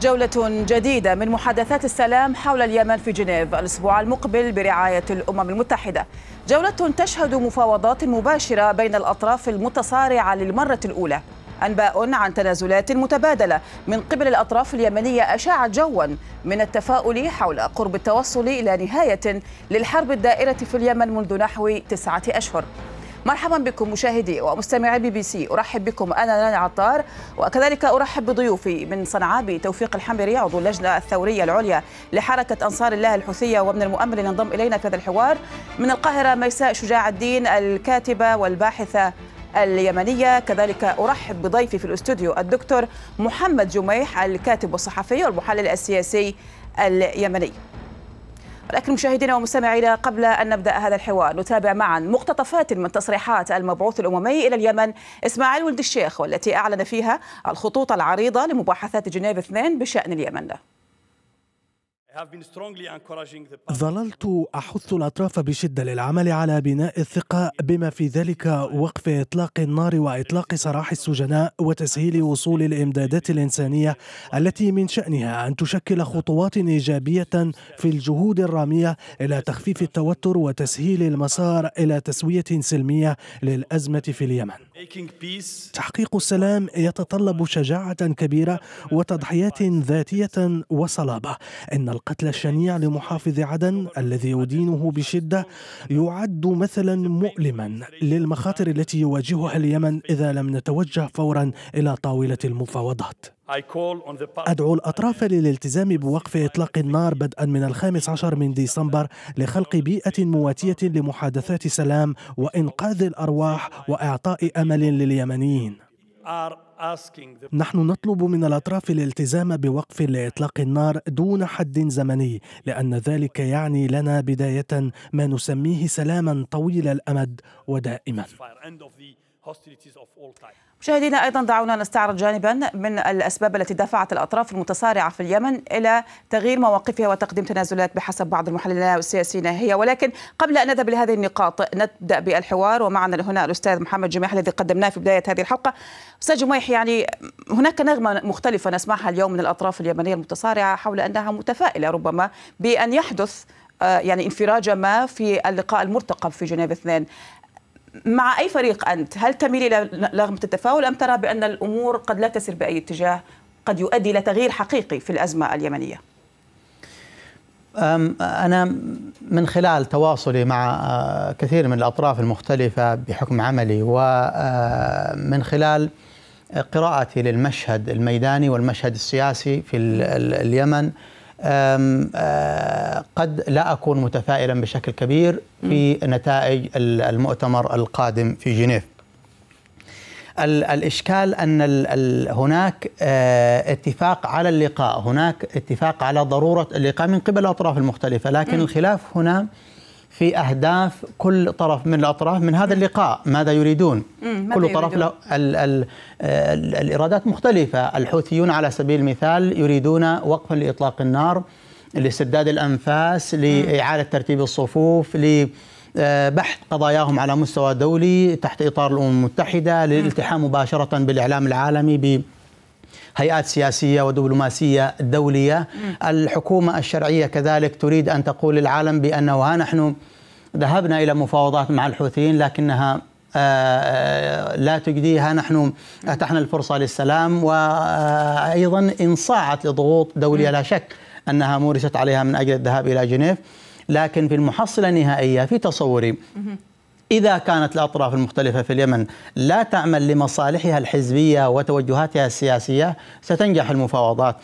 جولة جديدة من محادثات السلام حول اليمن في جنيف الأسبوع المقبل برعاية الأمم المتحدة. جولة تشهد مفاوضات مباشرة بين الأطراف المتصارعة للمرة الأولى. أنباء عن تنازلات متبادلة من قبل الأطراف اليمنية أشاعت جوا من التفاؤل حول قرب التوصل إلى نهاية للحرب الدائرة في اليمن منذ نحو تسعة أشهر. مرحبا بكم مشاهدي ومستمعي بي بي سي. أرحب بكم أنا نانا عطار وكذلك أرحب بضيوفي من صنعاء بتوفيق الحمري عضو اللجنة الثورية العليا لحركة أنصار الله الحوثية ومن المؤمل ان ينضم إلينا في هذا الحوار. من القاهرة ميساء شجاع الدين الكاتبة والباحثة اليمنية. كذلك أرحب بضيفي في الاستوديو الدكتور محمد جميح الكاتب والصحفي والمحلل السياسي اليمني. ولكن مشاهدينا ومستمعينا قبل أن نبدأ هذا الحوار نتابع معا مقتطفات من تصريحات المبعوث الأممي إلى اليمن إسماعيل ولد الشيخ والتي أعلن فيها الخطوط العريضة لمباحثات جنيف 2 بشأن اليمن. ظللت أحث الأطراف بشدة للعمل على بناء الثقة بما في ذلك وقف إطلاق النار وإطلاق سراح السجناء وتسهيل وصول الإمدادات الإنسانية التي من شأنها أن تشكل خطوات إيجابية في الجهود الرامية إلى تخفيف التوتر وتسهيل المسار إلى تسوية سلمية للأزمة في اليمن. تحقيق السلام يتطلب شجاعة كبيرة وتضحيات ذاتية وصلابة. إن القتل الشنيع لمحافظ عدن الذي يدينه بشدة يعد مثلا مؤلما للمخاطر التي يواجهها اليمن إذا لم نتوجه فورا إلى طاولة المفاوضات. أدعو الأطراف للالتزام بوقف إطلاق النار بدءا من الخامس عشر من ديسمبر لخلق بيئة مواتية لمحادثات سلام وإنقاذ الأرواح وإعطاء أمل لليمنيين. نحن نطلب من الأطراف الالتزام بوقف لإطلاق النار دون حد زمني لأن ذلك يعني لنا بداية ما نسميه سلاما طويل الأمد ودائما. مشاهدينا أيضا دعونا نستعرض جانبا من الأسباب التي دفعت الأطراف المتصارعة في اليمن إلى تغيير مواقفها وتقديم تنازلات بحسب بعض المحللين والسياسيين هي. ولكن قبل أن نذهب لهذه النقاط نبدأ بالحوار. ومعنا هنا الأستاذ محمد جميح الذي قدمناه في بداية هذه الحلقة. أستاذ جميح يعني هناك نغمة مختلفة نسمعها اليوم من الأطراف اليمنية المتصارعة حول أنها متفائلة ربما بأن يحدث يعني انفراج ما في اللقاء المرتقب في جنيف اثنين. مع أي فريق أنت؟ هل تميل إلى نغمة التفاؤل أم ترى بأن الأمور قد لا تسير بأي اتجاه قد يؤدي إلى تغيير حقيقي في الأزمة اليمنية؟ أنا من خلال تواصلي مع كثير من الأطراف المختلفة بحكم عملي ومن خلال قراءتي للمشهد الميداني والمشهد السياسي في اليمن قد لا أكون متفائلا بشكل كبير في نتائج المؤتمر القادم في جنيف. الإشكال أن هناك اتفاق على اللقاء هناك اتفاق على ضرورة اللقاء من قبل الأطراف المختلفة لكن الخلاف هنا في أهداف كل طرف من الأطراف من هذا اللقاء ماذا يريدون؟ كل طرف له ال ال ال الإرادات مختلفة. الحوثيون على سبيل المثال يريدون وقفا لإطلاق النار لاسترداد الأنفاس لإعادة ترتيب الصفوف لبحث قضاياهم على مستوى دولي تحت إطار الأمم المتحدة للالتحام مباشرة بالإعلام العالمي ب هيئات سياسية ودبلوماسية دولية. الحكومة الشرعية كذلك تريد أن تقول للعالم بأنه ها نحن ذهبنا إلى مفاوضات مع الحوثيين لكنها لا تجديها نحن أتحنا الفرصة للسلام. وأيضا انصاعت لضغوط دولية لا شك أنها مورست عليها من أجل الذهاب إلى جنيف. لكن في المحصلة النهائية في تصوري إذا كانت الأطراف المختلفة في اليمن لا تعمل لمصالحها الحزبية وتوجهاتها السياسية ستنجح المفاوضات.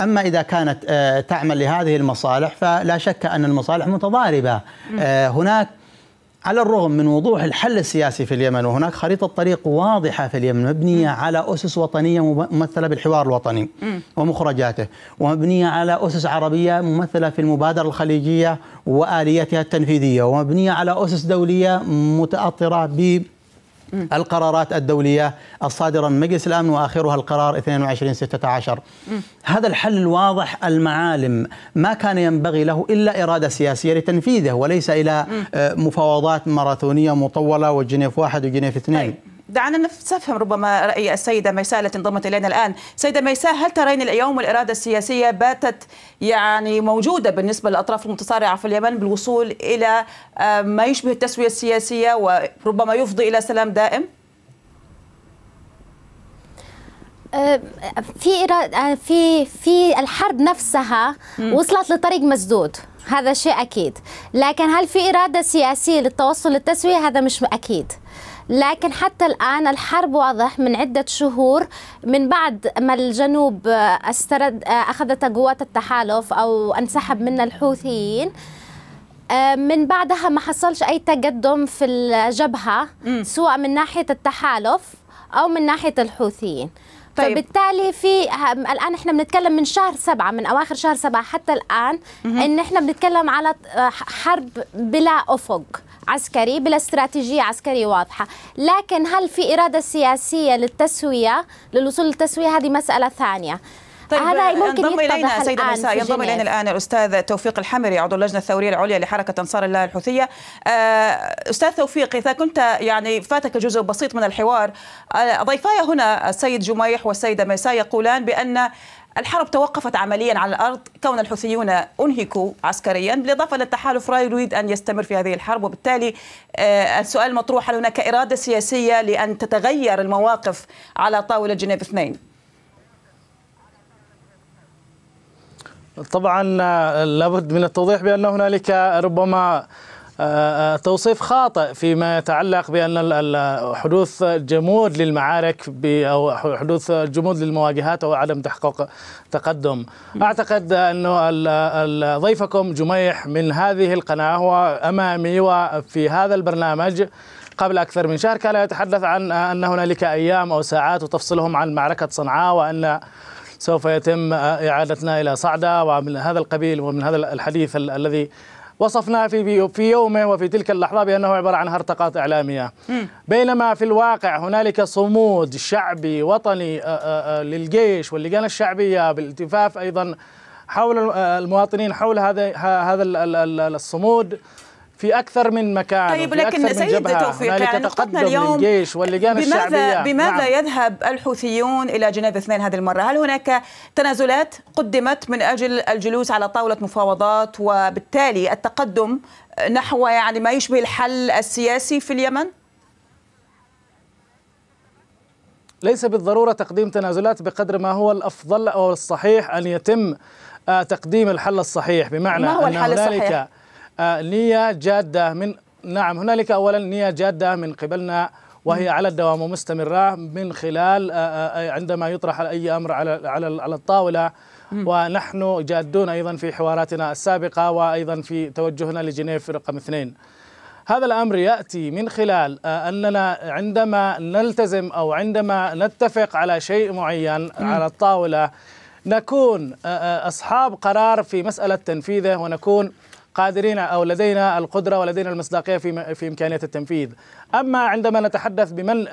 أما إذا كانت تعمل لهذه المصالح فلا شك أن المصالح متضاربة. هناك على الرغم من وضوح الحل السياسي في اليمن وهناك خريطة طريق واضحة في اليمن مبنية على أسس وطنية ممثلة بالحوار الوطني ومخرجاته ومبنية على أسس عربية ممثلة في المبادرة الخليجية وآلياتها التنفيذية ومبنية على أسس دولية متأطرة ب القرارات الدولية الصادرة من مجلس الأمن وآخرها القرار 2216 هذا الحل الواضح المعالم ما كان ينبغي له إلا إرادة سياسية لتنفيذه وليس إلى آه، مفاوضات ماراثونية مطولة وجنيف واحد وجنيف اثنين. طيب. دعنا نفهم ربما رأي السيدة ميساء التي انضمت إلينا الآن. سيدة ميساء هل ترين اليوم الإرادة السياسية باتت يعني موجودة بالنسبة للأطراف المتصارعة في اليمن بالوصول إلى آه، ما يشبه التسوية السياسية وربما يفضي إلى سلام دائم؟ آه، في آه، في في الحرب نفسها وصلت لطريق مسدود. هذا شيء أكيد. لكن هل في إرادة سياسية للتوصل للتسوية؟ هذا مش أكيد. لكن حتى الآن الحرب واضح من عدة شهور من بعد ما الجنوب استرد أخذت قوات التحالف أو انسحب من الحوثيين آه، من بعدها ما حصلش أي تقدم في الجبهة سواء من ناحية التحالف أو من ناحية الحوثيين طيب. فبالتالي في الآن إحنا بنتكلم من شهر سبعة من أواخر شهر سبعة حتى الآن مم. إن إحنا بنتكلم على حرب بلا أفق عسكري بلا استراتيجية عسكرية واضحة. لكن هل في إرادة سياسية للتسوية للوصول للتسوية؟ هذه مسألة ثانية. طيب هذا ممكن ينضم إلينا سيدة نساء ينضم إلينا الآن الأستاذ توفيق الحمري عضو اللجنة الثورية العليا لحركة أنصار الله الحوثية. آه، أستاذ توفيق إذا كنت يعني فاتك جزء بسيط من الحوار آه، ضيفاي هنا السيد جميح والسيدة ميساء يقولان بأن الحرب توقفت عمليا على الأرض كون الحوثيون أنهكوا عسكريا بالإضافة للتحالف لا يريد أن يستمر في هذه الحرب وبالتالي آه، السؤال المطروح هل هناك إرادة سياسية لأن تتغير المواقف على طاولة جنيف اثنين؟ طبعا آه، لابد من التوضيح بأن هنالك ربما آه، آه، توصيف خاطئ فيما يتعلق بأن حدوث جمود للمعارك أو حدوث جمود للمواجهات أو عدم تحقق تقدم. أعتقد انه ضيفكم جميح من هذه القناة هو امامي وفي هذا البرنامج. قبل أكثر من شهر كان يتحدث عن أن هنالك أيام أو ساعات وتفصلهم عن معركة صنعاء وأن سوف يتم إعادتنا إلى صعدة ومن هذا القبيل ومن هذا الحديث الذي وصفناه في في يومه وفي تلك اللحظة بأنه عبارة عن هرطقات إعلامية. بينما في الواقع هنالك صمود شعبي وطني للجيش واللجان الشعبية بالالتفاف أيضا حول المواطنين حول هذا هذا الصمود. في أكثر من مكان طيب لكن سيد توفيق يعني نقطتنا اليوم للجيش واللجان بماذا الشعبية بماذا نعم. يذهب الحوثيون إلى جنيف اثنين هذه المرة؟ هل هناك تنازلات قدمت من أجل الجلوس على طاولة مفاوضات وبالتالي التقدم نحو يعني ما يشبه الحل السياسي في اليمن؟ ليس بالضرورة تقديم تنازلات بقدر ما هو الأفضل أو الصحيح أن يتم آه، تقديم الحل الصحيح بمعنى ما هو الحل أن هنالك الصحيح؟ آه، نية جادة من نعم هنالك أولا نية جادة من قبلنا وهي على الدوام ومستمرة من خلال آه، آه، عندما يطرح أي أمر على على على الطاولة. ونحن جادون أيضا في حواراتنا السابقة وأيضا في توجهنا لجنيف رقم اثنين. هذا الأمر يأتي من خلال أننا عندما نلتزم أو عندما نتفق على شيء معين على الطاولة نكون أصحاب قرار في مسألة تنفيذه ونكون قادرين أو لدينا القدرة ولدينا المصداقية في في إمكانية التنفيذ. أما عندما نتحدث بمن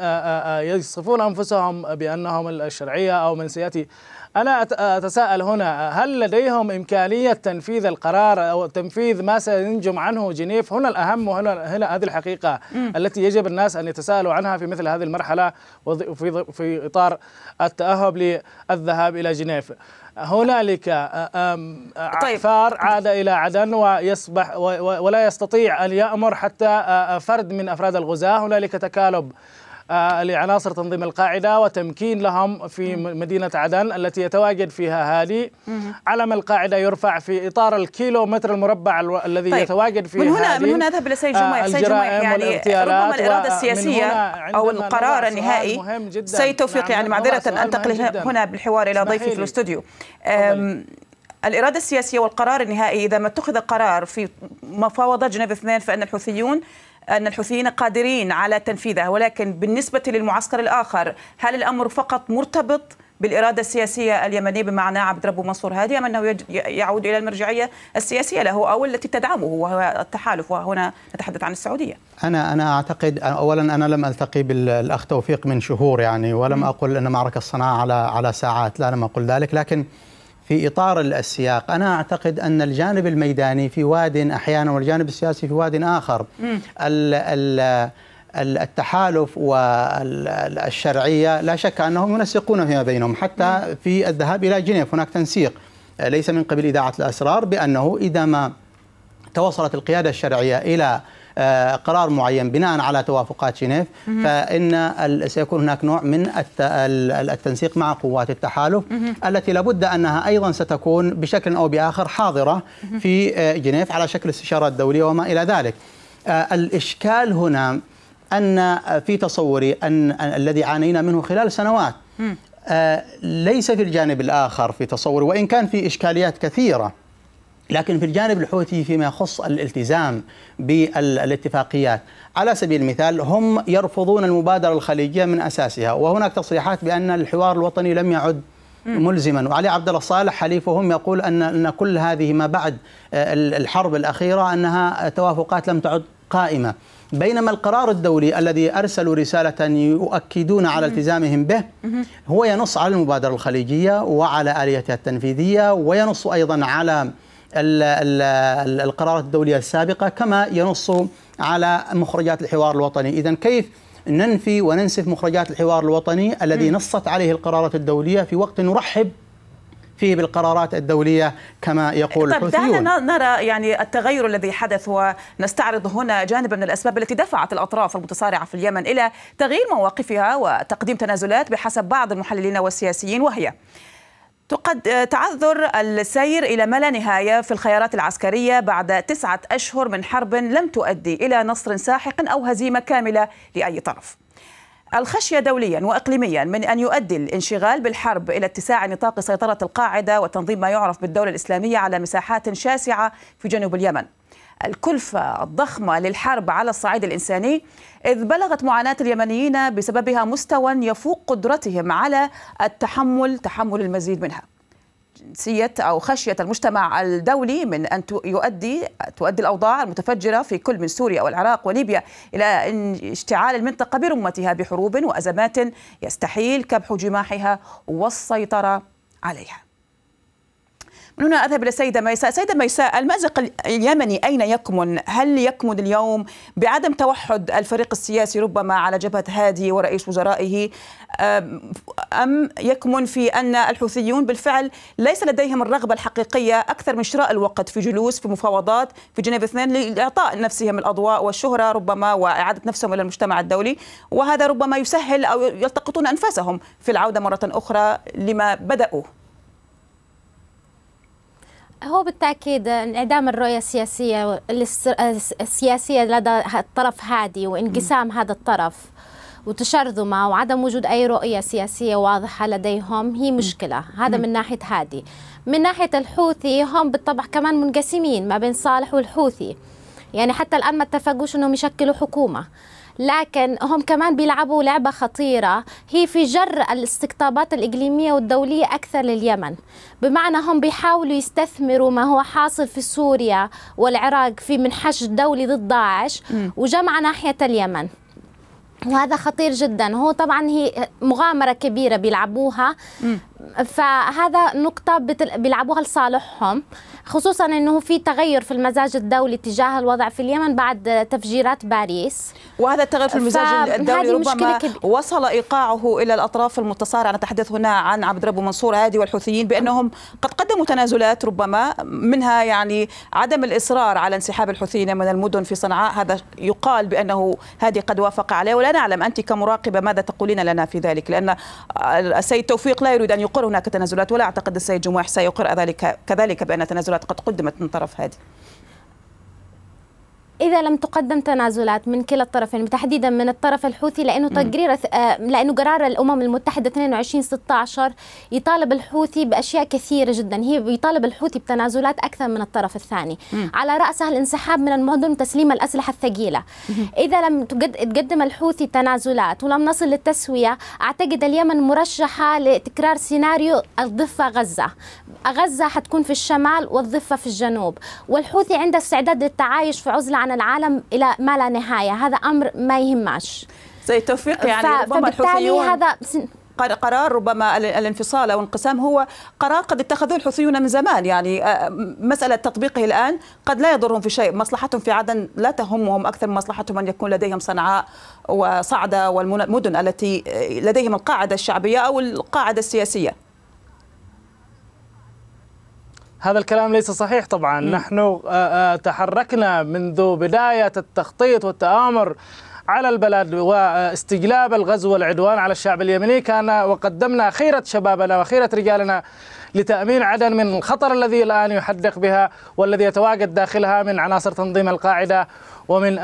يصفون أنفسهم بأنهم الشرعية أو من سياتي أنا أتساءل هنا هل لديهم إمكانية تنفيذ القرار أو تنفيذ ما سينجم عنه جنيف؟ هنا الأهم وهنا هنا هذه الحقيقة م. التي يجب الناس أن يتساءلوا عنها في مثل هذه المرحلة وفي في إطار التأهب للذهاب إلى جنيف. هنالك طيب. فار عاد إلى عدن ويصبح ولا يستطيع أن يأمر حتى فرد من أفراد الغزاة هنالك تكالب آه، لعناصر تنظيم القاعدة وتمكين لهم في مدينة عدن التي يتواجد فيها هادي. علم القاعدة يرفع في إطار الكيلو متر المربع الذي طيب. يتواجد فيه من هنا من هنا اذهب للسيد جميع آه يعني ربما الإرادة السياسية أو القرار النهائي. سيد توفيق نعم يعني معذرة أنتقل هنا بالحوار إلى ضيفي في الاستوديو. الإرادة السياسية والقرار النهائي إذا ما اتخذ قرار في مفاوضات جنيف اثنين فإن الحوثيون أن الحوثيين قادرين على تنفيذها ولكن بالنسبة للمعسكر الآخر هل الأمر فقط مرتبط بالإرادة السياسية اليمنية؟ بمعنى عبد ربه منصور هادي أم أنه يعود إلى المرجعية السياسية له أو التي تدعمه وهو التحالف؟ وهنا نتحدث عن السعودية. أنا أنا أعتقد أولا أنا لم ألتقي بالأخ توفيق من شهور يعني ولم أقل أن معركة صنعاء على على ساعات لا لم أقل ذلك لكن في إطار السياق. أنا أعتقد أن الجانب الميداني في واد أحيانا والجانب السياسي في واد آخر ال ال التحالف والشرعية لا شك أنهم ينسقون فيما بينهم. حتى في الذهاب إلى جنيف هناك تنسيق ليس من قبل إذاعة الأسرار بأنه إذا ما توصلت القيادة الشرعية إلى قرار معين بناء على توافقات جنيف. فإن سيكون هناك نوع من التنسيق مع قوات التحالف التي لابد أنها أيضا ستكون بشكل أو بآخر حاضرة في آه، جنيف على شكل استشارات دولية وما إلى ذلك. آه، الإشكال هنا أن في تصوري أن الذي عانينا منه خلال سنوات. ليس في الجانب الآخر في تصوري وإن كان في إشكاليات كثيرة. لكن في الجانب الحوثي فيما يخص الالتزام بالاتفاقيات. على سبيل المثال هم يرفضون المبادرة الخليجية من أساسها وهناك تصريحات بأن الحوار الوطني لم يعد ملزما. وعلي عبد الله صالح حليفهم يقول أن أن كل هذه ما بعد آه، الحرب الأخيرة أنها توافقات لم تعد قائمة. بينما القرار الدولي الذي أرسلوا رسالة يؤكدون على التزامهم به هو ينص على المبادرة الخليجية وعلى آليتها التنفيذية وينص أيضا على القرارات الدولية السابقة كما ينص على مخرجات الحوار الوطني. إذا كيف ننفي وننسف مخرجات الحوار الوطني الذي نصت عليه القرارات الدولية في وقت نرحب فيه بالقرارات الدولية كما يقول طيب دعنا نرى يعني التغير الذي حدث ونستعرض هنا جانبا من الأسباب التي دفعت الأطراف المتصارعة في اليمن إلى تغيير مواقفها وتقديم تنازلات بحسب بعض المحللين والسياسيين وهي تقد تعذر السير إلى ما لا نهاية في الخيارات العسكرية بعد تسعة أشهر من حرب لم تؤدي إلى نصر ساحق أو هزيمة كاملة لأي طرف. الخشية دوليا وإقليميا من أن يؤدي الانشغال بالحرب إلى اتساع نطاق سيطرة القاعدة وتنظيم ما يعرف بالدولة الإسلامية على مساحات شاسعة في جنوب اليمن. الكلفة الضخمة للحرب على الصعيد الإنساني إذ بلغت معاناة اليمنيين بسببها مستوى يفوق قدرتهم على التحمل تحمل المزيد منها. جنسية أو خشية المجتمع الدولي من أن يؤدي تؤدي الأوضاع المتفجرة في كل من سوريا والعراق وليبيا إلى اشتعال المنطقة برمتها بحروب وأزمات يستحيل كبح جماحها والسيطرة عليها. من هنا أذهب إلى السيدة ميساء. سيدة ميساء المأزق اليمني أين يكمن؟ هل يكمن اليوم بعدم توحد الفريق السياسي ربما على جبهة هادي ورئيس وزرائه؟ أم يكمن في أن الحوثيون بالفعل ليس لديهم الرغبة الحقيقية أكثر من شراء الوقت في جلوس في مفاوضات في جنيف اثنين لإعطاء نفسهم الأضواء والشهرة ربما وإعادة نفسهم إلى المجتمع الدولي. وهذا ربما يسهل أو يلتقطون أنفاسهم في العودة مرة أخرى لما بدأوا هو بالتأكيد انعدام الرؤية السياسية السياسية لدى الطرف هادي وانقسام هذا الطرف وتشرذمة وعدم وجود أي رؤية سياسية واضحة لديهم هي مشكلة. هذا من ناحية هادي. من ناحية الحوثي هم بالطبع كمان منقسمين ما بين صالح والحوثي. يعني حتى الآن ما اتفقوش أنهم يشكلوا حكومة. لكن هم كمان بيلعبوا لعبة خطيرة. هي في جر الاستقطابات الإقليمية والدولية أكثر لليمن. بمعنى هم بيحاولوا يستثمروا ما هو حاصل في سوريا والعراق في منحش دولي ضد داعش وجمع ناحية اليمن. وهذا خطير جدا. هو طبعا هي مغامرة كبيرة بيلعبوها. فهذا نقطة بيلعبوها لصالحهم خصوصا إنه في تغير في المزاج الدولي تجاه الوضع في اليمن بعد تفجيرات باريس. وهذا التغير في المزاج الدولي ربما وصل إيقاعه إلى الأطراف المتصارعة. نتحدث هنا عن عبد ربه منصور هادي والحوثيين بأنهم قد قدموا تنازلات ربما منها يعني عدم الإصرار على انسحاب الحوثيين من المدن في صنعاء. هذا يقال بأنه هادي قد وافق عليه. ولا نعلم أنت كمراقبة ماذا تقولين لنا في ذلك لأن السيد توفيق لا يريد أن يقر هناك تنازلات ولا أعتقد السيد جموح سيقر ذلك كذلك بأن تنازلات قد قدمت من طرف هادي. إذا لم تقدم تنازلات من كلا الطرفين تحديدا من الطرف الحوثي لأنه تقرير آه، لأنه قرار الأمم المتحدة 22 16 يطالب الحوثي بأشياء كثيرة جدا. هي بيطالب الحوثي بتنازلات أكثر من الطرف الثاني. م. على رأسها الانسحاب من المدن وتسليم الأسلحة الثقيلة. إذا لم تقدم الحوثي تنازلات ولم نصل للتسوية أعتقد اليمن مرشحة لتكرار سيناريو الضفة غزة. غزة حتكون في الشمال والضفة في الجنوب. والحوثي عنده استعداد للتعايش في عزلة عن العالم إلى ما لا نهاية. هذا أمر ما يهمش زي توفيق يعني ربما الحوثيون هذا قرار ربما الانفصال أو الانقسام هو قرار قد اتخذوه الحوثيون من زمان. يعني آه، مسألة تطبيقه الآن قد لا يضرهم في شيء. مصلحتهم في عدن لا تهمهم. أكثر من مصلحتهم أن يكون لديهم صنعاء وصعدة والمدن التي لديهم القاعدة الشعبية أو القاعدة السياسية. هذا الكلام ليس صحيح طبعا م. نحن آه، آه، تحركنا منذ بداية التخطيط والتآمر على البلد واستجلاب الغزو والعدوان على الشعب اليمني كان وقدمنا خيرة شبابنا وخيرة رجالنا لتأمين عدن من الخطر الذي الآن يحدق بها والذي يتواجد داخلها من عناصر تنظيم القاعدة ومن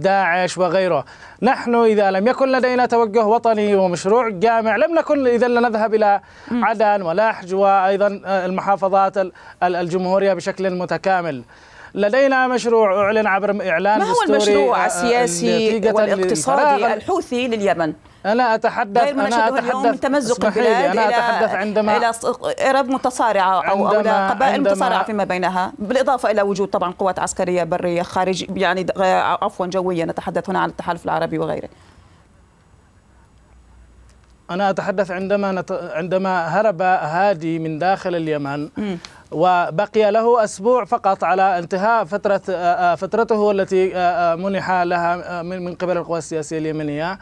داعش وغيره. نحن إذا لم يكن لدينا توجه وطني ومشروع جامع لم نكن إذا لنذهب إلى عدن ولحج وأيضا المحافظات الجمهورية بشكل متكامل. لدينا مشروع أعلن عبر إعلان ما هو المشروع السياسي والاقتصادي الحوثي لليمن؟ أنا اتحدث غير اليوم من تمزق البلاد أنا أتحدث عندما إلى إرب متصارعة أو إلى قبائل متصارعة فيما بينها. بالإضافة إلى وجود طبعا قوات عسكرية برية خارج يعني عفوا جوية. نتحدث هنا عن التحالف العربي وغيره. أنا أتحدث عندما نت... عندما هرب هادي من داخل اليمن. م. وبقي له أسبوع فقط على انتهاء فترة فترته التي منح لها من قبل القوى السياسية اليمنية.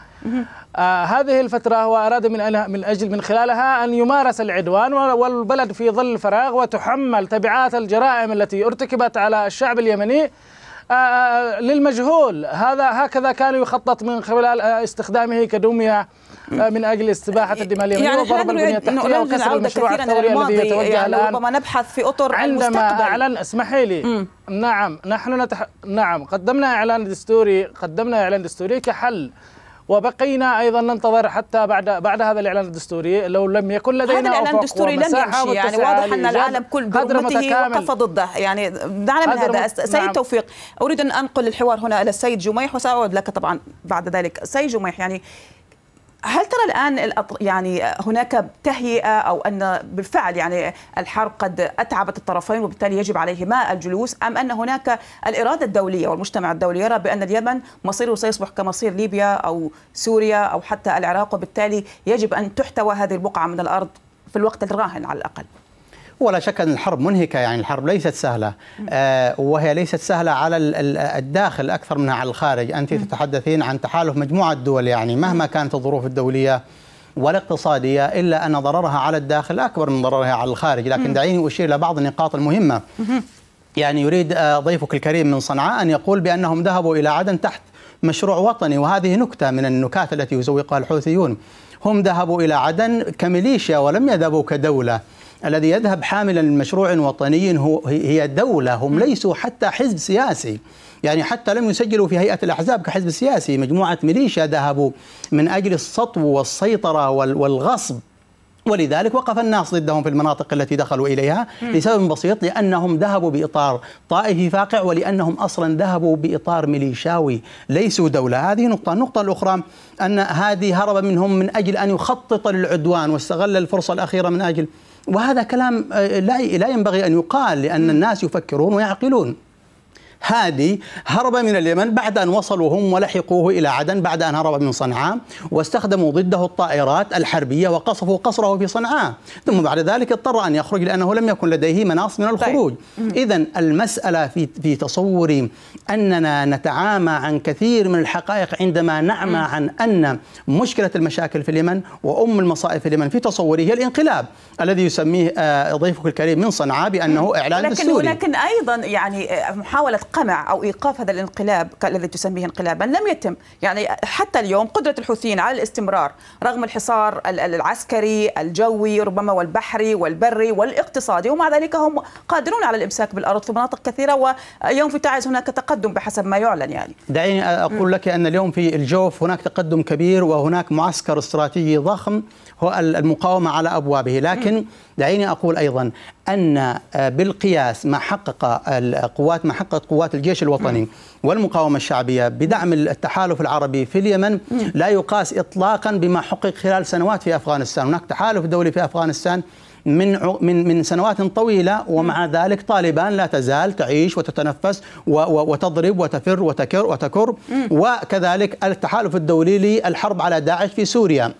هذه الفترة هو أراد من من أجل من خلالها أن يمارس العدوان والبلد في ظل فراغ وتحمل تبعات الجرائم التي ارتكبت على الشعب اليمني. للمجهول. هذا هكذا كان يخطط من خلال استخدامه كدمية من أجل استباحه الدماء اليمنيه يعني وضرب البنيه التحتية وكسر المشروع الثوري الذي يتوجه يعني الآن. ربما نبحث في أطر عندما المستقبل. أعلن اسمحي لي. م. نعم نحن نتح... نعم قدمنا إعلان دستوري قدمنا إعلان دستوري كحل وبقينا أيضا ننتظر حتى بعد بعد هذا الإعلان الدستوري لو لم يكن لدينا هذا الإعلان الدستوري لم يمشي يعني واضح أن العالم كل بأمته وقف ضده. يعني دعنا من هذا. سيد نعم. توفيق أريد أن أنقل الحوار هنا إلى السيد جميح وسأعود لك طبعا بعد ذلك. سيد جميح يعني هل ترى الآن يعني هناك تهيئة أو أن بالفعل يعني الحرب قد أتعبت الطرفين وبالتالي يجب عليهما الجلوس أم أن هناك الإرادة الدولية والمجتمع الدولي يرى بأن اليمن مصيره سيصبح كمصير ليبيا أو سوريا أو حتى العراق وبالتالي يجب أن تحتوى هذه البقعة من الأرض في الوقت الراهن على الأقل؟ ولا شك أن الحرب منهكة يعني الحرب ليست سهلة. آه وهي ليست سهلة على الداخل أكثر منها على الخارج. أنت تتحدثين عن تحالف مجموعة دول يعني مهما كانت الظروف الدولية والاقتصادية إلا أن ضررها على الداخل أكبر من ضررها على الخارج. لكن دعيني أشير إلى بعض النقاط المهمة. يعني يريد آه، ضيفك الكريم من صنعاء أن يقول بأنهم ذهبوا إلى عدن تحت مشروع وطني. وهذه نكتة من النكات التي يزوقها الحوثيون. هم ذهبوا إلى عدن كميليشيا ولم يذهبوا كدولة. الذي يذهب حاملا مشروع وطني هو هي دولة هم ليسوا حتى حزب سياسي. يعني حتى لم يسجلوا في هيئة الأحزاب كحزب سياسي. مجموعة ميليشيا ذهبوا من أجل السطو والسيطرة والغصب. ولذلك وقف الناس ضدهم في المناطق التي دخلوا إليها لسبب بسيط لأنهم ذهبوا بإطار طائفي فاقع ولأنهم أصلا ذهبوا بإطار ميليشاوي ليسوا دولة، هذه نقطة، النقطة الأخرى أن هذه هرب منهم من أجل أن يخطط للعدوان واستغل الفرصة الأخيرة من أجل وهذا كلام آه، لا لا ينبغي أن يقال لأن الناس يفكرون ويعقلون. هادي هرب من اليمن بعد أن وصلوا هم ولحقوه إلى عدن بعد أن هرب من صنعاء واستخدموا ضده الطائرات الحربية وقصفوا قصره في صنعاء. ثم بعد ذلك اضطر أن يخرج لأنه لم يكن لديه مناص من الخروج. إذا المسألة في, في تصوري أننا نتعامى عن كثير من الحقائق عندما نعمى عن أن مشكلة المشاكل في اليمن وأم المصائب في اليمن في تصوري هي الانقلاب الذي يسميه آه، ضيفك الكريم من صنعاء بأنه إعلان لكن دستوري ولكن أيضا يعني آه، محاولة قمع أو إيقاف هذا الانقلاب الذي تسميه انقلابا لم يتم. يعني حتى اليوم قدرة الحوثيين على الاستمرار رغم الحصار العسكري الجوي ربما والبحري والبري والاقتصادي ومع ذلك هم قادرون على الإمساك بالأرض في مناطق كثيرة ويوم في تعز هناك تقدم بحسب ما يعلن يعني. دعيني أقول لك أن اليوم في الجوف هناك تقدم كبير وهناك معسكر استراتيجي ضخم هو المقاومة على أبوابه. لكن دعيني أقول أيضا أن آه، بالقياس ما حقق القوات ما حققت قوات الجيش الوطني والمقاومة الشعبية بدعم التحالف العربي في اليمن لا يقاس اطلاقا بما حقق خلال سنوات في أفغانستان، هناك تحالف دولي في أفغانستان من من من سنوات طويلة ومع ذلك طالبان لا تزال تعيش وتتنفس وتضرب وتفر وتكر وتكر. وكذلك التحالف الدولي للحرب على داعش في سوريا.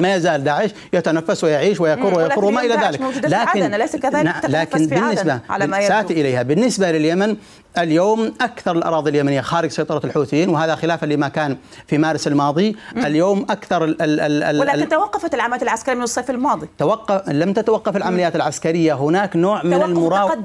ما يزال داعش يتنفس ويعيش ويكر ويفر وما إلى ذلك. لكن ليس كذلك لكن بالنسبة على ما ساتي إليها. بالنسبة لليمن اليوم أكثر الأراضي اليمنية خارج سيطرة الحوثيين وهذا خلافا لما كان في مارس الماضي. اليوم أكثر ال ال ال ولكن توقفت العمليات العسكرية من الصيف الماضي. توقف لم تتوقف العمليات العسكرية. هناك نوع من المراوحه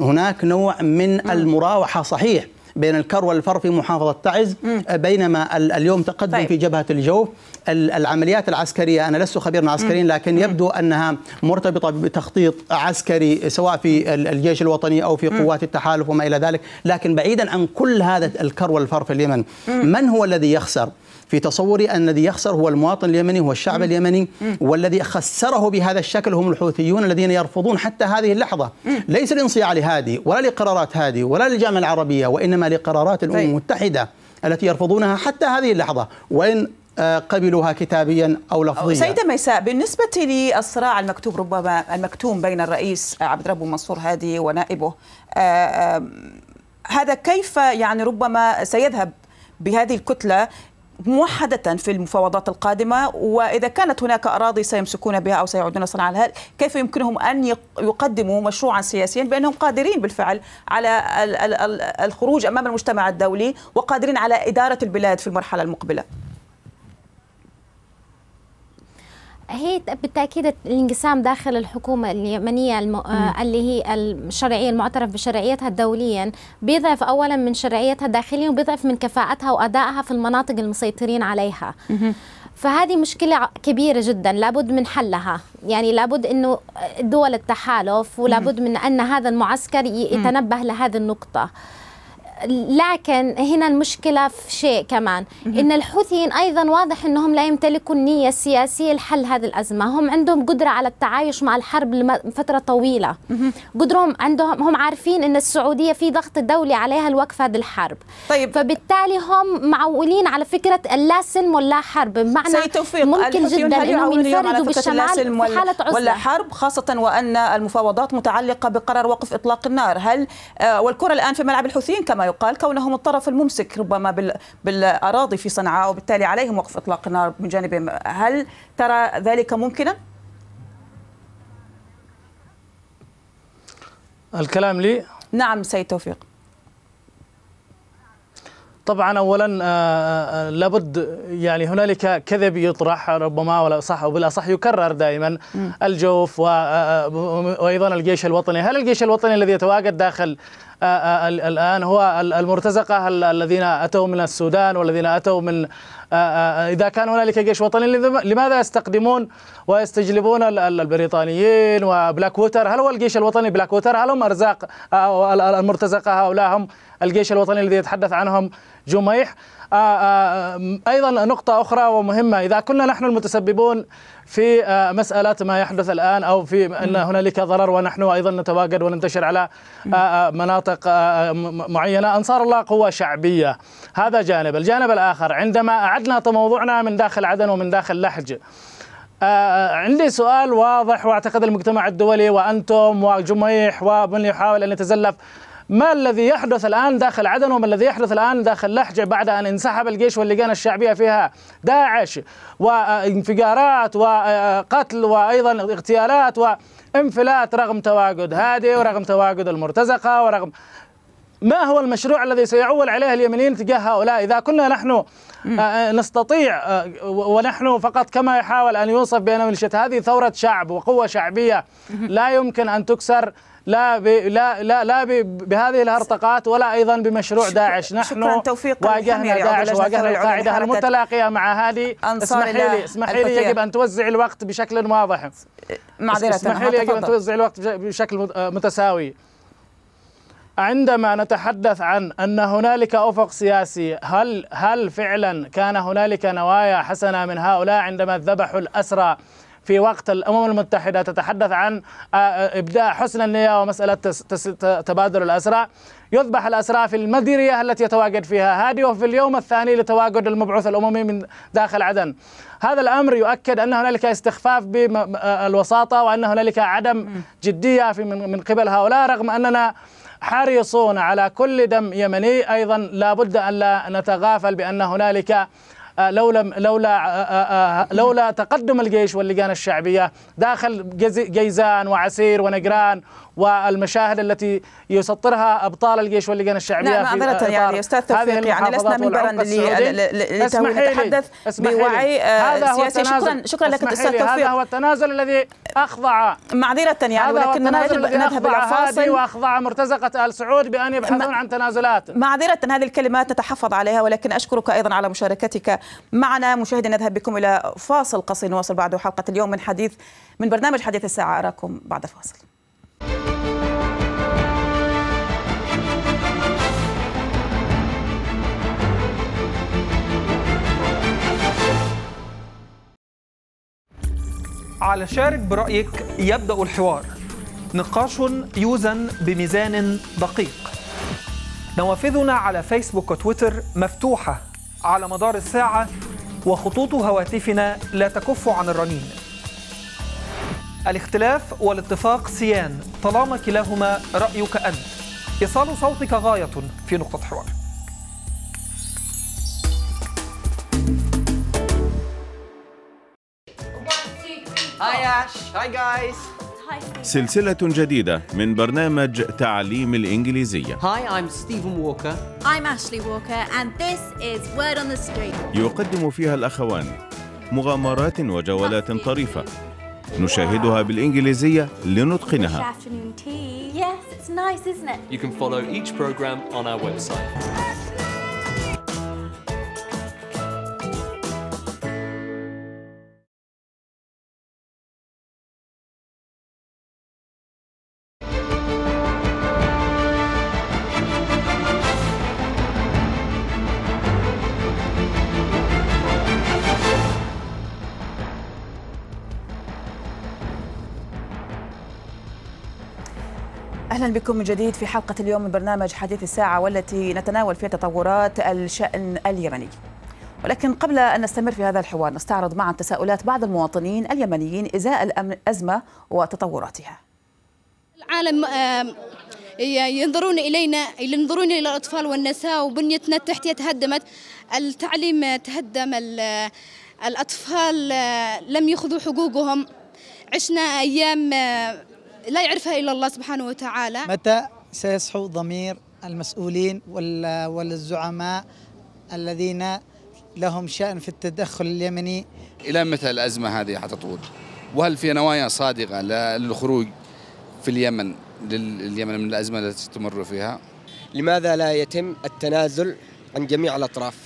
هناك نوع من المراوحة صحيح بين الكر والفر في محافظة تعز بينما اليوم تقدم طيب. في جبهة الجوف. العمليات العسكرية أنا لست خبيرا عسكريا لكن يبدو أنها مرتبطة بتخطيط عسكري سواء في الجيش الوطني أو في قوات التحالف وما إلى ذلك لكن بعيدا عن كل هذا الكر والفر في اليمن من هو الذي يخسر في تصوري أن الذي يخسر هو المواطن اليمني هو الشعب مم. اليمني مم. والذي خسره بهذا الشكل هم الحوثيون الذين يرفضون حتى هذه اللحظة مم. ليس الانصياع لهذه ولا لقرارات هذه ولا للجامعة العربية وإنما لقرارات الأمم طيب. المتحدة التي يرفضونها حتى هذه اللحظة وإن قبلوها كتابيا أو لفظيا. سيدة ميساء بالنسبة للصراع المكتوب ربما المكتوم بين الرئيس عبد الرب منصور هادي ونائبه آه، هذا كيف يعني ربما سيذهب بهذه الكتلة موحدة في المفاوضات القادمة وإذا كانت هناك أراضي سيمسكون بها أو سيعودون صنعاء هل كيف يمكنهم أن يقدموا مشروعا سياسيا بأنهم قادرين بالفعل على الخروج أمام المجتمع الدولي وقادرين على إدارة البلاد في المرحلة المقبلة هي بالتأكيد الانقسام داخل الحكومة اليمنية الم... آه اللي هي الشرعية المعترف بشرعيتها دوليا بيضعف اولا من شرعيتها داخليا وبيضعف من كفاءتها وأدائها في المناطق المسيطرين عليها. فهذه مشكلة كبيرة جدا لابد من حلها. يعني لابد أنه دول التحالف ولابد من أن هذا المعسكر يتنبه لهذه النقطة. لكن هنا المشكلة في شيء كمان. إن الحوثيين أيضا واضح أنهم لا يمتلكوا النية السياسية لحل هذه الأزمة. هم عندهم قدرة على التعايش مع الحرب لفترة طويلة. قدرهم عندهم هم عارفين أن السعودية في ضغط دولي عليها الوقف هذه الحرب. طيب. فبالتالي هم معولين على فكرة اللا سلم ولا حرب. بمعنى ممكن جدا أنهم ينفردوا بالشمال في حالة عزلة. ولا حرب خاصة وأن المفاوضات متعلقة بقرار وقف إطلاق النار. هل آه والكرة الآن في ملعب الحوثيين كما يقال كونهم الطرف الممسك ربما بالأراضي في صنعاء وبالتالي عليهم وقف إطلاق النار من جانبهم. هل ترى ذلك ممكنا؟ الكلام لي؟ نعم سيد توفيق. طبعا اولا آه، آه، لابد يعني هنالك كذب يطرح ربما ولا صح أو بالاصح يكرر دائما الجوف آه، وأيضا الجيش الوطني، هل الجيش الوطني الذي يتواجد داخل الآن هو المرتزقة الذين أتوا من السودان والذين أتوا من إذا كان هنالك جيش وطني لماذا يستقدمون ويستجلبون البريطانيين وبلاك ووتر هل هو الجيش الوطني بلاك ووتر هل هم أرزاق المرتزقة هؤلاء هم الجيش الوطني الذي يتحدث عنهم جميح؟ آه، آه، أيضا نقطة أخرى ومهمة. إذا كنا نحن المتسببون في آه، مسألة ما يحدث الآن أو في أن هنالك ضرر ونحن أيضا نتواجد وننتشر على مناطق معينة أنصار الله قوة شعبية. هذا جانب. الجانب الآخر عندما أعدنا موضوعنا من داخل عدن ومن داخل لحج عندي سؤال واضح وأعتقد المجتمع الدولي وأنتم وجميح ومن يحاول أن يتزلف ما الذي يحدث الآن داخل عدن وما الذي يحدث الآن داخل لحجة بعد أن انسحب الجيش واللجان الشعبية فيها؟ داعش وانفجارات وقتل وأيضا اغتيالات وانفلات رغم تواجد هادي ورغم تواجد المرتزقة ورغم ما هو المشروع الذي سيعول عليه اليمنيين تجاه هؤلاء؟ إذا كنا نحن نستطيع ونحن فقط كما يحاول أن يوصف بأن هذه ثورة شعب وقوة شعبية لا يمكن أن تكسر لا ب... لا لا لا ب... بهذه الهرطقات ولا أيضا بمشروع داعش. نحن شكرا توفيقا واجهنا داعش واجهنا القاعدة. المتلاقيه مع هذه؟ اسمحي لي اسمحي لي. يجب أن توزعي الوقت بشكل واضح. معذرة اسمحي لي يجب أن. توزعي الوقت بش- بشكل مت- متساوي. عندما نتحدث عن أن هنالك أفق سياسي هل هل فعلا كان هنالك نوايا حسنة من هؤلاء عندما ذبحوا الأسرى؟ في وقت الأمم المتحدة تتحدث عن آه، آه، ابداء حسن النية ومسألة تس- تس- ت- تبادل الأسرى. يذبح الأسرى في المديرية التي يتواجد فيها. هادي وفي اليوم الثاني لتواجد المبعوث الأممي من داخل عدن. هذا الأمر يؤكد أن هنالك استخفاف بالوساطه وأن هنالك عدم جدية في من قبل هؤلاء رغم أننا حريصون على كل دم يمني. أيضا لابد أن لا نتغافل بأن هنالك آه، لولا لولا آه، آه، آه، لولا تقدم الجيش واللجان الشعبية داخل جيزان وعسير ونجران والمشاهد التي يسطرها أبطال الجيش واللجان الشعبية نعم إطار يعني أستاذ هذه توفيق يعني لسنا المحافظات منبرا والعمق السعودي. لتهويل اسمحي لي- نتحدث اسمحي لي. بوعي آه، سياسي. شكرا. شكرا لك أستاذ لي، هذا توفيق. هو التنازل الذي أخضع. معذرة يعني ولكننا يجب أن نذهب هادي فاصل. وأخضع مرتزقة آل سعود بأن يبحثون عن تنازلات. معذرة هذه الكلمات نتحفظ عليها ولكن أشكرك أيضا على مشاركتك معنا. مشاهدينا نذهب بكم إلى فاصل قصير نواصل بعده حلقة اليوم من حديث من برنامج حديث الساعة. أراكم بعد الفاصل على شارك برأيك يبدأ الحوار. نقاش يوزن بميزان دقيق. نوافذنا على فيسبوك وتويتر مفتوحة على مدار الساعة وخطوط هواتفنا لا تكف عن الرنين. الاختلاف والاتفاق سيان طالما كلاهما رأيك أنت. إيصال صوتك غاية في نقطة حوار. سلسلة جديدة من برنامج تعليم الإنجليزية Hi, I'm Stephen Walker. I'm Ashley Walker, and this is Word on the Street. يقدم فيها الأخوان مغامرات وجولات طريفة نشاهدها بالإنجليزية لنتقنها Afternoon tea. Yes, it's nice, isn't it? You can follow each program on our website. أهلا بكم من جديد في حلقة اليوم من برنامج حديث الساعة والتي نتناول فيها تطورات الشأن اليمني. ولكن قبل أن نستمر في هذا الحوار نستعرض معا تساؤلات بعض المواطنين اليمنيين إزاء الأمن- الأزمة وتطوراتها. العالم ينظرون إلينا ينظرون إلى الأطفال والنساء وبنيتنا التحتية تهدمت التعليم تهدم ال- الأطفال آه، لم يأخذوا حقوقهم. عشنا أيام آه، لا يعرفها إلا الله سبحانه وتعالى متى سيصحو ضمير المسؤولين وال- والزعماء الذين لهم شأن في التدخل اليمني إلى متى الأزمة هذه حتطول؟ وهل في نوايا صادقة للخروج في اليمن لليمن من الأزمة التي تمر فيها؟ لماذا لا يتم التنازل عن جميع الأطراف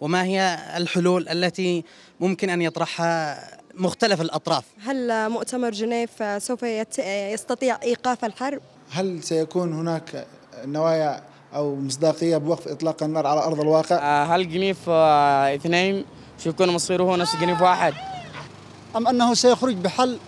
وما هي الحلول التي ممكن أن يطرحها مختلف الأطراف هل مؤتمر جنيف سوف يت- يستطيع إيقاف الحرب؟ هل سيكون هناك نوايا أو مصداقية بوقف إطلاق النار على أرض الواقع؟ هل جنيف آه، اثنين سيكون مصيره نفس جنيف واحد؟ أم أنه سيخرج بحل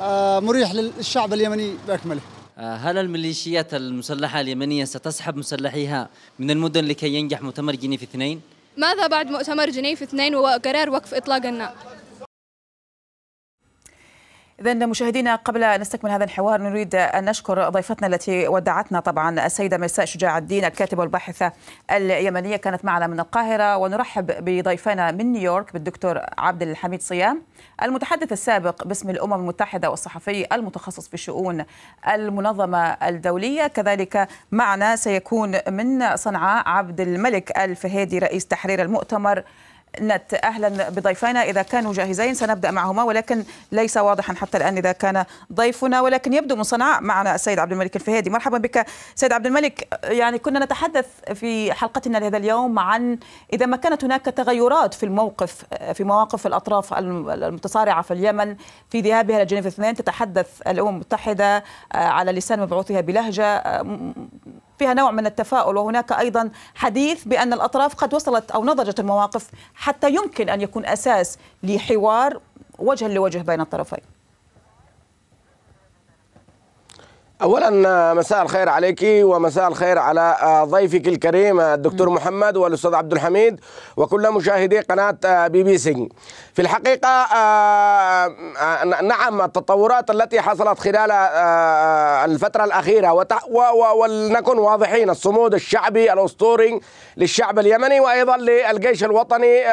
آه، مريح للشعب اليمني بأكمله هل الميليشيات المسلحة اليمنية ستسحب مسلحيها من المدن لكي ينجح مؤتمر جنيف اثنين؟ ماذا بعد مؤتمر جنيف اثنين وقرار وقف إطلاق النار إذا مشاهدينا قبل أن نستكمل هذا الحوار نريد أن نشكر ضيفتنا التي ودعتنا طبعا السيدة ميساء شجاع الدين الكاتبة والباحثة اليمنية كانت معنا من القاهرة. ونرحب بضيفنا من نيويورك بالدكتور عبد الحميد صيام المتحدث السابق باسم الأمم المتحدة والصحفي المتخصص في شؤون المنظمة الدولية. كذلك معنا سيكون من صنعاء عبد الملك الفهيدي رئيس تحرير المؤتمر نت. أهلا بضيفينا. إذا كانوا جاهزين سنبدأ معهما ولكن ليس واضحا حتى الآن إذا كان ضيفنا. ولكن يبدو من صنعاء معنا السيد عبد الملك الفهيدي. مرحبا بك سيد عبد الملك. يعني كنا نتحدث في حلقتنا لهذا اليوم عن إذا ما كانت هناك تغيرات في الموقف في مواقف الأطراف المتصارعة في اليمن في ذهابها إلى جنيف اثنين. تتحدث الأمم المتحدة على لسان مبعوثها بلهجة. فيها نوع من التفاؤل وهناك أيضا حديث بأن الأطراف قد وصلت أو نضجت المواقف حتى يمكن أن يكون أساس لحوار وجها لوجه بين الطرفين. اولا مساء الخير عليك ومساء الخير على ضيفك الكريم الدكتور محمد والأستاذ عبد الحميد وكل مشاهدي قناة بي بي سي في الحقيقة نعم التطورات التي حصلت خلال الفترة الأخيرة ولنكن واضحين الصمود الشعبي الأسطوري للشعب اليمني وأيضا للجيش الوطني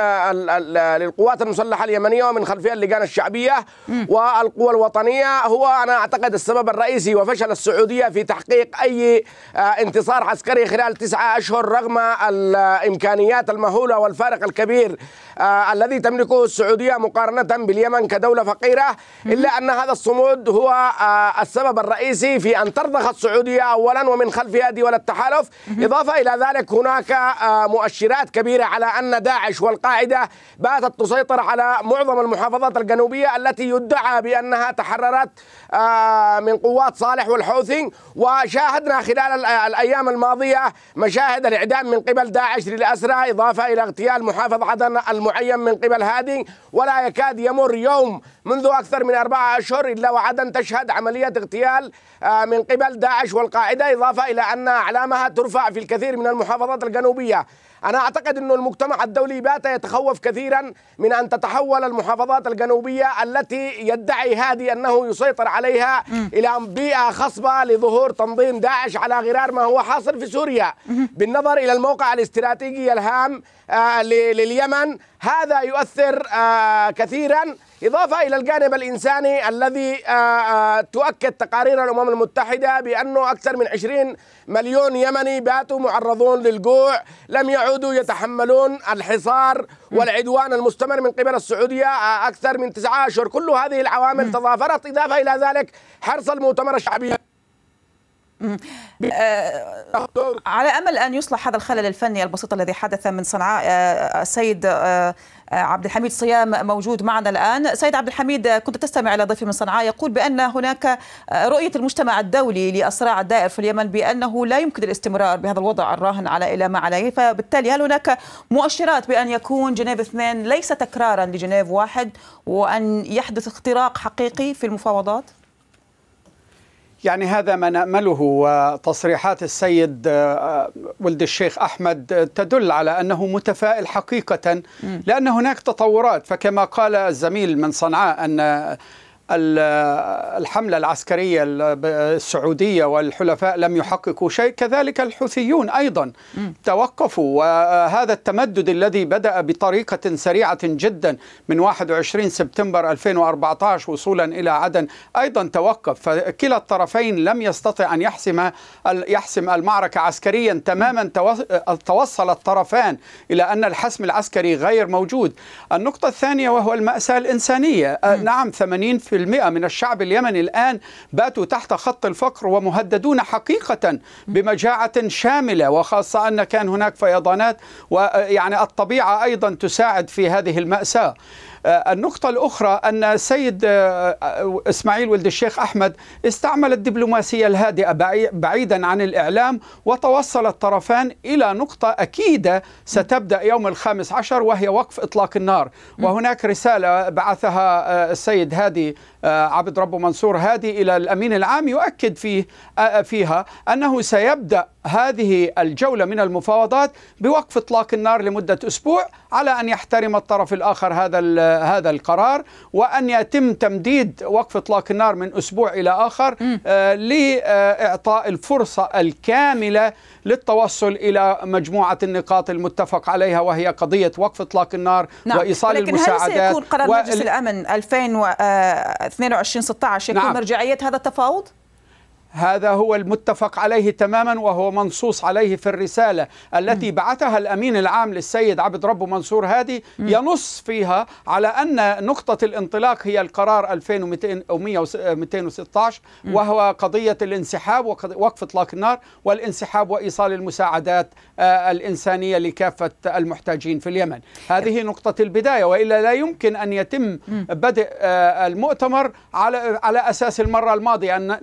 للقوات المسلحة اليمنية ومن خلفها اللجان الشعبية والقوى الوطنية. هو أنا أعتقد السبب الرئيسي وفشل السعودية في تحقيق أي انتصار عسكري خلال تسعة أشهر رغم الإمكانيات المهولة والفارق الكبير الذي تملكه السعودية مقارنة باليمن كدولة فقيرة إلا أن هذا الصمود هو السبب الرئيسي في أن ترضخ السعودية أولا ومن خلفها دول التحالف. إضافة إلى ذلك هناك مؤشرات كبيرة على أن داعش والقاعدة باتت تسيطر على معظم المحافظات الجنوبية التي يدعى بأنها تحررت من قوات صالح والحوثي وشاهدنا خلال الأيام الماضية مشاهد الإعدام من قبل داعش للأسرى إضافة إلى اغتيال محافظ عدن المعين من قبل هادي ولا يكاد يمر يوم منذ أكثر من أربعة أشهر إلا وعدن تشهد عملية اغتيال من قبل داعش والقاعدة إضافة إلى أن أعلامها ترفع في الكثير من المحافظات الجنوبية. أنا أعتقد أن المجتمع الدولي بات يتخوف كثيرا من أن تتحول المحافظات الجنوبية التي يدعي هادي أنه يسيطر عليها إلى بيئة خصبة لظهور تنظيم داعش على غرار ما هو حاصل في سوريا. بالنظر إلى الموقع الاستراتيجي الهام لليمن هذا يؤثر كثيرا. إضافة إلى الجانب الإنساني الذي تؤكد تقارير الأمم المتحدة بأنه أكثر من 20 مليون يمني باتوا معرضون للجوع لم يعودوا يتحملون الحصار والعدوان المستمر من قبل السعودية أكثر من تسعة أشهر كل هذه العوامل تضافرت إضافة إلى ذلك حرص المؤتمر الشعبي. آه على أمل أن يصلح هذا الخلل الفني البسيط الذي حدث من صنعاء آه السيد آه عبد الحميد صيام موجود معنا الآن سيد عبد الحميد كنت تستمع إلى ضيفي من صنعاء يقول بأن هناك رؤية المجتمع الدولي للصراع الدائر في اليمن بأنه لا يمكن الاستمرار بهذا الوضع الراهن على إلى ما عليه فبالتالي هل هناك مؤشرات بأن يكون جنيف اثنين ليس تكرارا لجنيف واحد وأن يحدث اختراق حقيقي في المفاوضات؟ يعني هذا ما نأمله وتصريحات السيد ولد الشيخ أحمد تدل على أنه متفائل حقيقة لأن هناك تطورات. فكما قال الزميل من صنعاء أن الحملة العسكرية السعودية والحلفاء لم يحققوا شيء كذلك الحوثيون أيضا توقفوا. وهذا التمدد الذي بدأ بطريقة سريعة جدا من 21 سبتمبر 2014 وصولا إلى عدن أيضا توقف. فكلا الطرفين لم يستطع أن يحسم يحسم المعركة عسكريا تماما. توصل الطرفان إلى أن الحسم العسكري غير موجود. النقطة الثانية وهو المأساة الإنسانية. نعم 80 في المئة من الشعب اليمني الآن باتوا تحت خط الفقر ومهددون حقيقة بمجاعة شاملة وخاصة أن كان هناك فيضانات ويعني الطبيعة أيضا تساعد في هذه المأساة. النقطة الأخرى أن السيد إسماعيل ولد الشيخ أحمد استعمل الدبلوماسية الهادئة بعيدا عن الإعلام وتوصل الطرفان إلى نقطة أكيدة ستبدأ يوم الخامس عشر وهي وقف إطلاق النار. وهناك رسالة بعثها السيد هادي عبد ربه منصور هادي إلى الأمين العام يؤكد فيه فيها أنه سيبدأ هذه الجولة من المفاوضات بوقف إطلاق النار لمدة أسبوع على أن يحترم الطرف الآخر هذا هذا القرار وأن يتم تمديد وقف إطلاق النار من أسبوع إلى آخر آه لإعطاء الفرصة الكاملة للتوصل إلى مجموعة النقاط المتفق عليها وهي قضية وقف إطلاق النار نعم. وإيصال ولكن المساعدات هل سيكون قرار و... مجلس الأمن 2022 16 يكون نعم. مرجعية هذا التفاوض؟ هذا هو المتفق عليه تماما وهو منصوص عليه في الرسالة التي بعثها الأمين العام للسيد عبد ربه منصور هادي ينص فيها على أن نقطة الانطلاق هي القرار 2216 وهو قضية الانسحاب ووقف إطلاق النار والانسحاب وإيصال المساعدات آه، الإنسانية لكافة المحتاجين في اليمن. هذه نقطة البداية وإلا لا يمكن أن يتم بدء آه، المؤتمر على على أساس المرة الماضية أن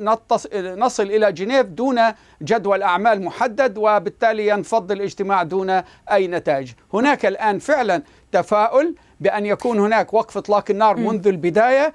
نصل إلى جنيف دون جدول أعمال محدد وبالتالي ينفض الاجتماع دون أي نتائج. هناك الآن فعلا تفاؤل بأن يكون هناك وقف إطلاق النار منذ البداية.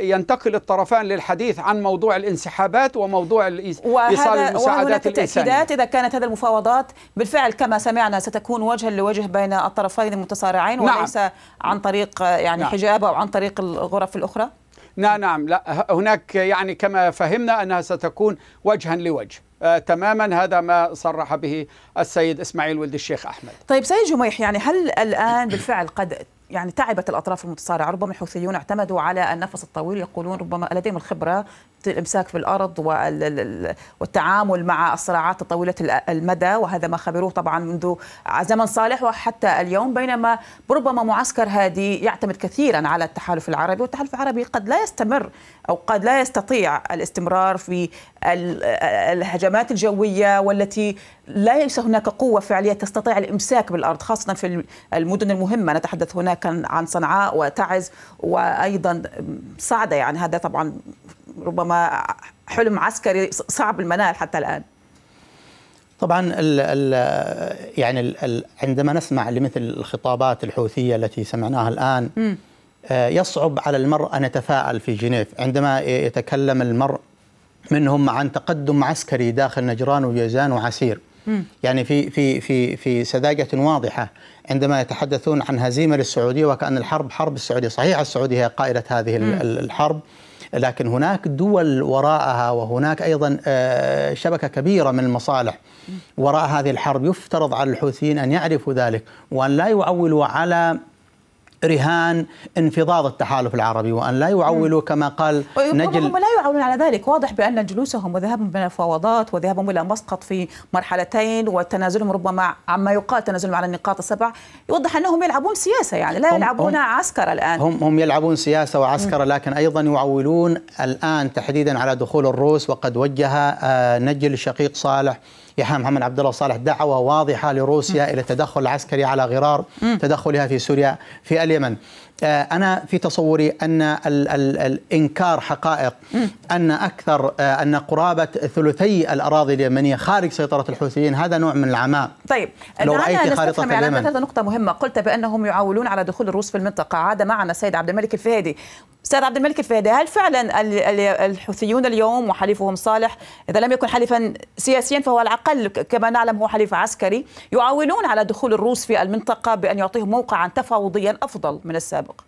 ينتقل الطرفان للحديث عن موضوع الانسحابات وموضوع إيصال المساعدات الإنسانية إذا كانت هذه المفاوضات بالفعل كما سمعنا ستكون وجها لوجه بين الطرفين المتصارعين نعم. وليس عن طريق يعني نعم. حجاب أو عن طريق الغرف الأخرى؟ نعم نعم. لا هناك يعني كما فهمنا أنها ستكون وجها لوجه. آه تماما هذا ما صرح به السيد إسماعيل ولد الشيخ أحمد. طيب سيد جميح يعني هل الآن بالفعل قد يعني تعبت الأطراف المتصارعة؟ ربما الحوثيون اعتمدوا على النفس الطويل يقولون ربما لديهم الخبرة في الإمساك بالأرض وال- ال- ال- والتعامل مع الصراعات ال- المدى وهذا ما خبروه طبعا منذ زمن صالح وحتى اليوم بينما ربما معسكر هادي يعتمد كثيرا على التحالف العربي والتحالف العربي قد لا يستمر أو قد لا يستطيع الاستمرار في ال- الهجمات الجوية والتي ليس هناك قوة فعلية تستطيع الإمساك بالأرض خاصة في المدن المهمة. نتحدث هناك عن صنعاء وتعز وأيضا صعدة يعني هذا طبعا ربما حلم عسكري صعب المنال حتى الآن. طبعا ال ال يعني ال عندما نسمع لمثل الخطابات الحوثية التي سمعناها الآن آه، يصعب على المرء أن يتفاءل في جنيف. عندما يتكلم المرء منهم عن تقدم عسكري داخل نجران وجيزان وعسير. يعني في في في في سذاجة واضحة. عندما يتحدثون عن هزيمة للسعودية وكأن الحرب حرب السعودية صحيح السعودية هي قائده هذه. ال- الحرب لكن هناك دول وراءها وهناك أيضا آه، شبكة كبيرة من المصالح. وراء هذه الحرب يفترض على الحوثيين أن يعرفوا ذلك وأن لا يعولوا على رهان انفضاض التحالف العربي وأن لا يعولوا كما قال نجل. هم لا يعولون على ذلك. واضح بأن جلوسهم وذهابهم بين المفاوضات وذهابهم إلى مسقط في مرحلتين وتنازلهم ربما عما يقال تنازلهم على النقاط السبع يوضح أنهم يلعبون سياسة يعني لا هم- يلعبون هم- عسكر الآن. هم هم يلعبون سياسة وعسكره لكن أيضا يعولون الآن تحديدا على دخول الروس. وقد وجه آه، نجل شقيق صالح يحيى محمد عبد الله صالح دعوة واضحة لروسيا إلى التدخل العسكري على غرار تدخلها في سوريا في اليمن. آه، أنا في تصوري أن ال ال الإنكار حقائق أن أكثر آه، أن قرابة ثلثي الأراضي اليمنية خارج سيطرة الحوثيين هذا نوع من العماء. طيب لو رأيت خارطة اليمن. هذا نقطة مهمة. قلت بأنهم يعولون على دخول الروس في المنطقة. عاد معنا السيد عبد الملك الفهيدي. أستاذ عبد الملك الفهيدي هل فعلا ال- ال- الحوثيون اليوم وحليفهم صالح إذا لم يكن حليفا سياسيا فهو على الأقل ك- كما نعلم هو حليف عسكري يعولون على دخول الروس في المنطقة بأن يعطيهم موقعا تفاوضيا أفضل من السابق آه،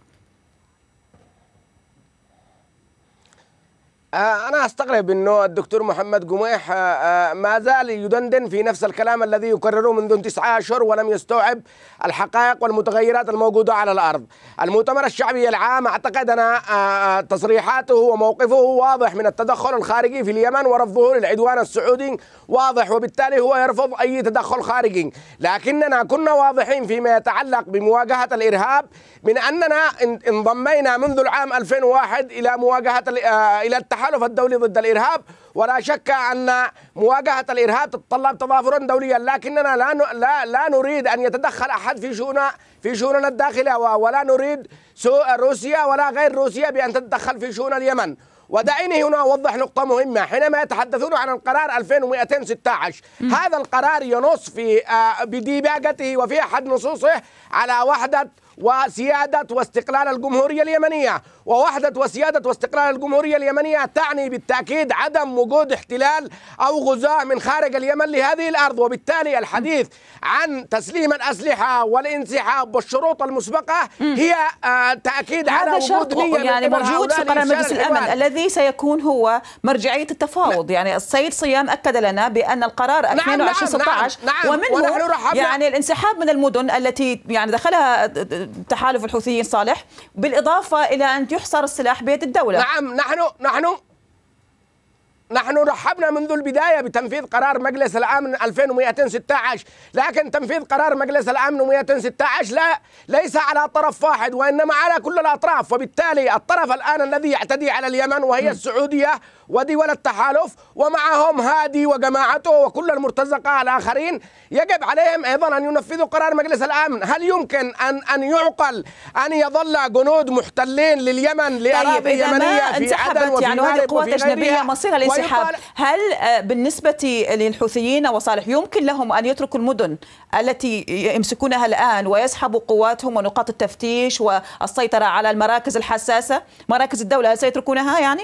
أنا أستغرب أنه الدكتور محمد قميح آه، آه، ما زال يدندن في نفس الكلام الذي يكرره منذ تسعة أشهر ولم يستوعب الحقائق والمتغيرات الموجودة على الأرض. المؤتمر الشعبي العام أعتقد أنا آه، آه، تصريحاته وموقفه واضح من التدخل الخارجي في اليمن ورفضه للعدوان السعودي واضح وبالتالي هو يرفض أي تدخل خارجي. لكننا كنا واضحين فيما يتعلق بمواجهة الإرهاب من أننا إن- انضمينا منذ العام 2001 إلى مواجهة آه، إلى التحالف الدولي ضد الإرهاب ولا شك أن مواجهة الإرهاب تتطلب تضافرا دوليا لكننا لا لا لا نريد أن يتدخل أحد في شؤون في شؤوننا الداخلية و- ولا نريد سوء روسيا ولا غير روسيا بأن تتدخل في شؤون اليمن. ودعيني هنا أوضح نقطة مهمة حينما يتحدثون عن القرار 2216 هذا القرار ينص في آه، بديباجته وفي أحد نصوصه على وحدة وسيادة واستقلال الجمهورية اليمنية. ووحدة وسيادة واستقلال الجمهورية اليمنية تعني بالتأكيد عدم وجود احتلال أو غزاة من خارج اليمن لهذه الأرض. وبالتالي الحديث عن تسليم الأسلحة والانسحاب والشروط المسبقة هي آه، تأكيد على هذا وجود شرط نية يعني موجود في قرار مجلس الحوار. الذي سيكون هو مرجعية التفاوض. يعني السيد صيام أكد لنا بأن القرار نعم، 22 نعم، 16 نعم، ومنه. يعني الانسحاب من المدن التي يعني دخلها تحالف الحوثيين صالح بالإضافة إلى أن يحصر السلاح بيد الدولة. نعم نحن نحن نحن رحبنا منذ البداية بتنفيذ قرار مجلس الأمن 2216 لكن تنفيذ قرار مجلس الأمن 116 لا ليس على طرف واحد وإنما على كل الأطراف. وبالتالي الطرف الآن الذي يعتدي على اليمن وهي السعودية ودول التحالف ومعهم هادي وجماعته وكل المرتزقة الآخرين. يجب عليهم أيضا أن ينفذوا قرار مجلس الأمن. هل يمكن أن أن يعقل أن يظل جنود محتلين لليمن طيب لأراضي ما يمنية في عدن وفي يعني مارب قوات أجنبية مصيرها الانسحاب. هل آه، بالنسبة للحوثيين وصالح يمكن لهم أن يتركوا المدن التي يمسكونها الآن ويسحبوا قواتهم ونقاط التفتيش والسيطرة على المراكز الحساسة؟ مراكز الدولة هل سيتركونها يعني؟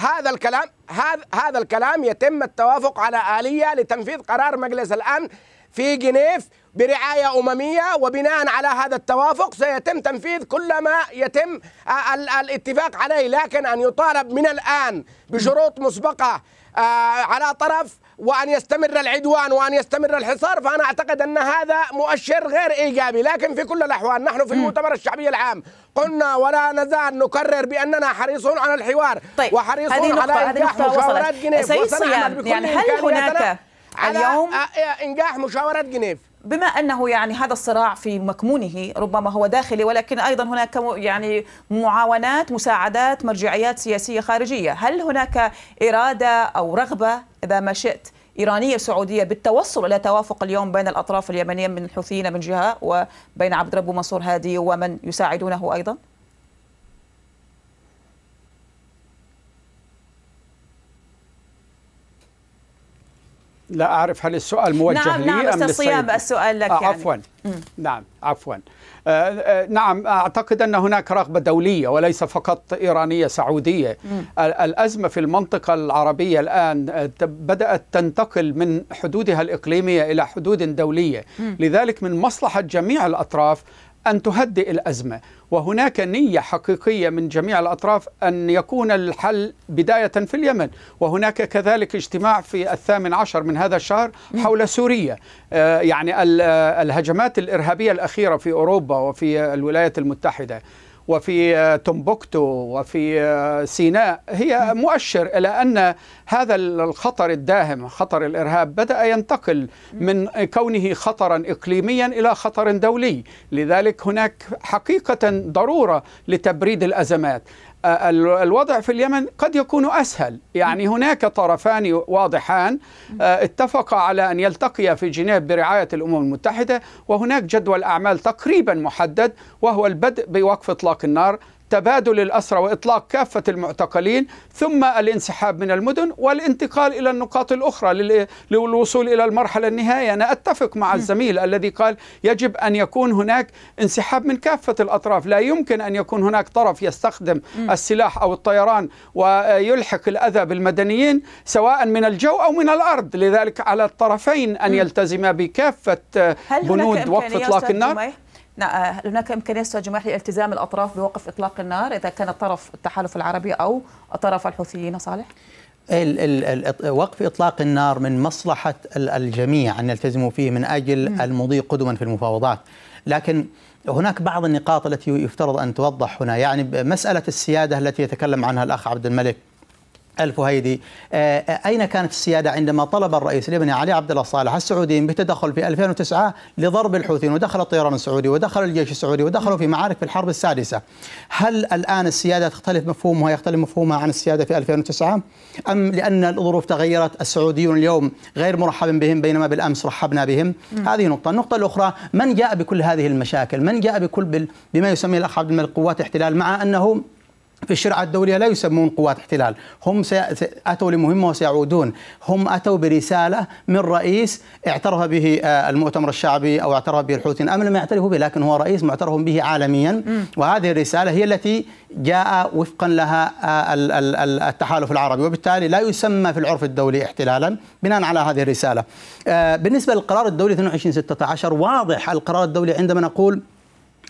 هذا الكلام هذا هذا الكلام يتم التوافق على آلية لتنفيذ قرار مجلس الأمن في جنيف برعاية أممية وبناء على هذا التوافق سيتم تنفيذ كل ما يتم ال- الاتفاق عليه. لكن أن يطالب من الآن بشروط مسبقة على طرف وأن يستمر العدوان وأن يستمر الحصار فأنا أعتقد أن هذا مؤشر غير إيجابي. لكن في كل الأحوال نحن في المؤتمر الشعبي العام قلنا ولا نزال نكرر بأننا حريصون على الحوار طيب وحريصون على نقطة مشاورات جنيف. سيد صيام بكل يعني هل هناك اليوم؟ إنجاح مشاورات جنيف. بما أنه يعني هذا الصراع في مكمونه ربما هو داخلي ولكن أيضا هناك يعني معاونات مساعدات مرجعيات سياسية خارجية، هل هناك إرادة أو رغبة إذا ما شئت إيرانية سعوديه بالتوصل إلى توافق اليوم بين الأطراف اليمنية من الحوثيين من جهة وبين عبد ربه منصور هادي ومن يساعدونه أيضا؟ لا أعرف هل السؤال موجه نعم لي نعم أم؟ صيام السؤال لك آه يعني عفوا نعم عفوا نعم أعتقد أن هناك رغبة دولية وليس فقط إيرانية سعودية. ال- الأزمة في المنطقة العربية الآن آه، بدأت تنتقل من حدودها الإقليمية إلى حدود دولية. مم. لذلك من مصلحة جميع الأطراف أن تهدئ الأزمة. وهناك نية حقيقية من جميع الأطراف أن يكون الحل بداية في اليمن. وهناك كذلك اجتماع في الثامن عشر من هذا الشهر حول سوريا. آه، يعني آه، الهجمات الإرهابية الأخيرة في أوروبا وفي الولايات المتحدة. وفي آه، تومبوكتو وفي آه، سيناء هي مؤشر إلى أن هذا الخطر الداهم خطر الإرهاب بدأ ينتقل من كونه خطرا إقليميا إلى خطر دولي. لذلك هناك حقيقة ضرورة لتبريد الأزمات. ال- الوضع في اليمن قد يكون أسهل. يعني هناك طرفان واضحان آه، اتفقا على أن يلتقيا في جنيف برعاية الأمم المتحدة وهناك جدول أعمال تقريبا محدد وهو البدء بوقف إطلاق النار تبادل الأسرى وإطلاق كافة المعتقلين ثم الانسحاب من المدن والانتقال إلى النقاط الأخرى لل- للوصول إلى المرحلة النهائية. أنا أتفق مع الزميل الذي قال يجب أن يكون هناك انسحاب من كافة الأطراف. لا يمكن أن يكون هناك طرف يستخدم السلاح أو الطيران ويلحق الأذى بالمدنيين سواء من الجو أو من الأرض. لذلك على الطرفين أن يلتزما بكافة بنود وقف إطلاق النار. هناك إمكانية أستاذ جماح لالتزام الأطراف بوقف إطلاق النار إذا كان طرف التحالف العربي أو طرف الحوثيين. صالح؟ ال ال ال وقف إطلاق النار من مصلحة ال- الجميع أن يلتزموا فيه من أجل المضي قدما في المفاوضات، لكن هناك بعض النقاط التي يفترض أن توضح هنا، يعني مسألة السيادة التي يتكلم عنها الأخ عبد الملك. الفهيدي آه، أين كانت السيادة عندما طلب الرئيس اليمني علي عبد الله صالح السعوديين بالتدخل في 2009 لضرب الحوثيين ودخل الطيران السعودي ودخل الجيش السعودي ودخلوا في معارك في الحرب السادسة؟ هل الآن السيادة تختلف مفهومها يختلف مفهومها عن السيادة في 2009 أم لأن الظروف تغيرت السعوديون اليوم غير مرحب بهم بينما بالأمس رحبنا بهم؟ مم. هذه نقطة. النقطة الأخرى من جاء بكل هذه المشاكل؟ من جاء بكل بما يسميه الأخ عبد الملك قوات احتلال؟ مع أنه في الشرعة الدولية لا يسمون قوات احتلال. هم أتوا لمهمة وسيعودون. هم أتوا برسالة من رئيس اعترف به آه، المؤتمر الشعبي أو اعترف به الحوثيين أم لم يعترفوا به لكن هو رئيس معترف به عالميا. وهذه الرسالة هي التي جاء وفقا لها آه، ال- ال- ال- التحالف العربي. وبالتالي لا يسمى في العرف الدولي احتلالا بناء على هذه الرسالة. آه، بالنسبة للقرار الدولي 22 16 واضح القرار الدولي عندما نقول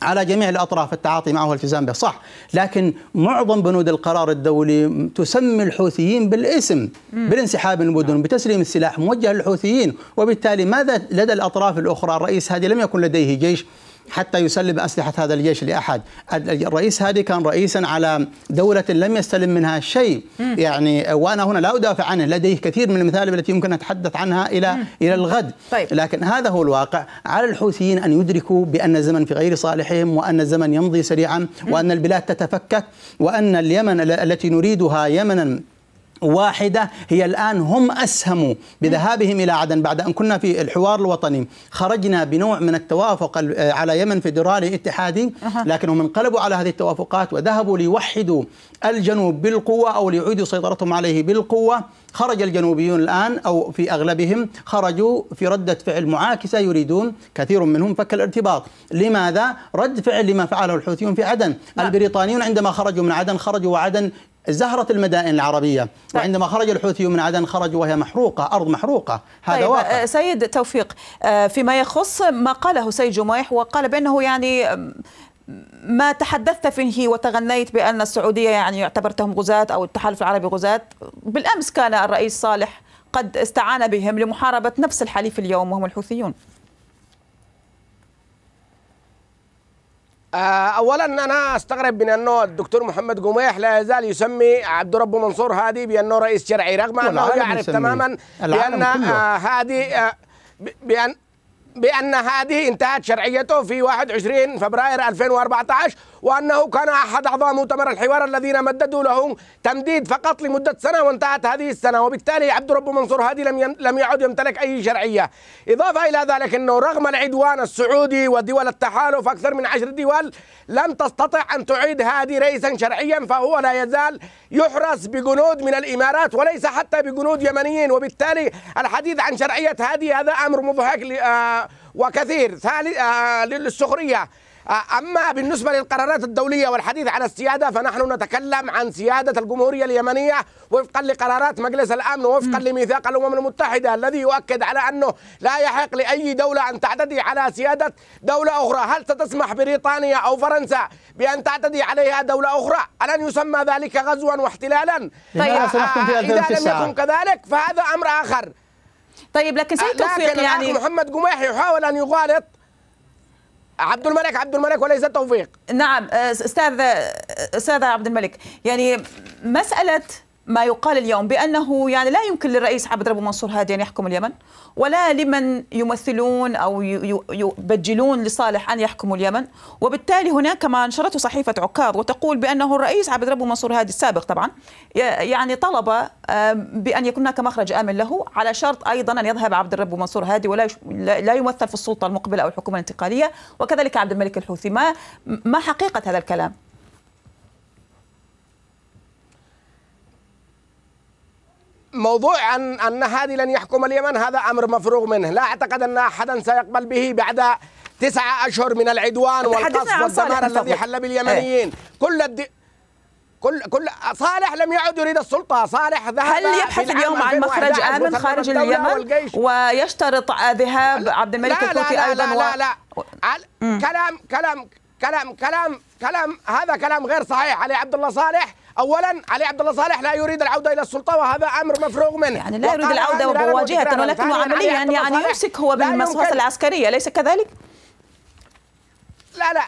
على جميع الأطراف التعاطي معه والالتزام به. صح لكن معظم بنود القرار الدولي تسمي الحوثيين بالاسم. بالانسحاب من المدن بتسليم السلاح موجه للحوثيين. وبالتالي ماذا لدى الأطراف الأخرى؟ الرئيس هادي لم يكن لديه جيش. حتى يسلم أسلحة هذا الجيش لأحد. الرئيس هادي كان رئيسا على دولة لم يستلم منها شيء. يعني وأنا هنا لا أدافع عنه لديه كثير من المثالب التي يمكن أن أتحدث عنها إلى إلى الغد. طيب. لكن هذا هو الواقع. على الحوثيين أن يدركوا بأن الزمن في غير صالحهم وأن الزمن يمضي سريعا وأن البلاد تتفكك وأن اليمن ال- التي نريدها يمنا واحدة هي الآن هم أسهموا بذهابهم إلى عدن بعد أن كنا في الحوار الوطني. خرجنا بنوع من التوافق ال- على يمن فيدرالي اتحادي. لكنهم انقلبوا على هذه التوافقات وذهبوا ليوحدوا الجنوب بالقوة أو ليعيدوا سيطرتهم عليه بالقوة. خرج الجنوبيون الآن أو في أغلبهم خرجوا في ردة فعل معاكسة يريدون كثير منهم فك الارتباط. لماذا؟ رد فعل لما فعله الحوثيون في عدن. البريطانيون عندما خرجوا من عدن خرجوا وعدن زهرة المدائن العربية وعندما خرج الحوثيون من عدن خرجوا وهي محروقة أرض محروقة. هذا طيب واقع. آه، سيد توفيق آه، فيما يخص ما قاله سيد جميح وقال بأنه يعني ما تحدثت فيه وتغنيت بأن السعودية يعني اعتبرتهم غزاة أو التحالف العربي غزاة بالأمس كان الرئيس صالح قد استعان بهم لمحاربة نفس الحليف اليوم وهم الحوثيون. اولا أنا أستغرب من أنه الدكتور محمد قميح لا يزال يسمي عبد رب منصور هادي بأنه رئيس شرعي رغم أنه يعرف. تماما بأن. آه، هادي آه، ب- بأن بأن هذه انتهت شرعيته في 21 فبراير 2014 وأنه كان أحد أعضاء مؤتمر الحوار الذين مددوا له تمديد فقط لمدة سنة وانتهت هذه السنة وبالتالي عبد رب منصور هادي لم لم يعد يمتلك أي شرعية. إضافة إلى ذلك أنه رغم العدوان السعودي ودول التحالف أكثر من عشر دول لم تستطع أن تعيد هادي رئيسا شرعيا فهو لا يزال يحرس بجنود من الإمارات وليس حتى بجنود يمنيين. وبالتالي الحديث عن شرعية هادي هذا أمر مضحك آه، وكثير. ثالث آه، للسخرية. أما بالنسبة للقرارات الدولية والحديث عن السيادة فنحن نتكلم عن سيادة الجمهورية اليمنية وفقا لقرارات مجلس الأمن ووفقا لميثاق الأمم المتحدة الذي يؤكد على أنه لا يحق لأي دولة أن تعتدي على سيادة دولة أخرى. هل ستسمح بريطانيا أو فرنسا بأن تعتدي عليها دولة أخرى؟ ألن يسمى ذلك غزوا واحتلالا؟ آه، إذا لم 2009 يكن كذلك فهذا أمر آخر. طيب لكن سيد توفيق لكن يعني محمد قميح يحاول أن يغالط. عبد الملك عبد الملك وليس توفيق نعم أستاذ أستاذ عبد الملك. يعني مسألة ما يقال اليوم بأنه يعني لا يمكن للرئيس عبد الرب منصور هادي أن يحكم اليمن ولا لمن يمثلون أو يبجلون لصالح أن يحكموا اليمن وبالتالي هناك ما نشرته صحيفة عكاظ وتقول بأنه الرئيس عبد الرب منصور هادي السابق طبعا يعني طلب بأن يكون هناك مخرج آمن له على شرط أيضا أن يذهب عبد الرب منصور هادي ولا لا يمثل في السلطة المقبلة أو الحكومة الانتقالية وكذلك عبد الملك الحوثي ما ما حقيقة هذا الكلام؟ موضوع عن أن هادي لن يحكم اليمن هذا أمر مفروغ منه. لا أعتقد أن أحدا سيقبل به بعد تسعة أشهر من العدوان والقصف والدمار الذي. حل باليمنيين. كل الدي كل كل صالح لم يعد يريد السلطة. صالح ذهب هل يبحث اليوم عن مخرج 2011 امن خارج اليمن؟ والجيش. ويشترط ذهاب عبد الملك لا لا الحوثي لا أيضا لا و... لا, لا. عل- كلام كلام كلام كلام كلام هذا كلام غير صحيح. علي عبد الله صالح اولا علي عبد الله صالح لا يريد العودة إلى السلطة وهذا أمر مفروغ منه يعني لا يريد العودة مرارا بواجهه وتكرارا. ولكنه ثانياً، علي عمليا يعني يمسك هو يمكن- العسكرية اليس كذلك؟ لا لا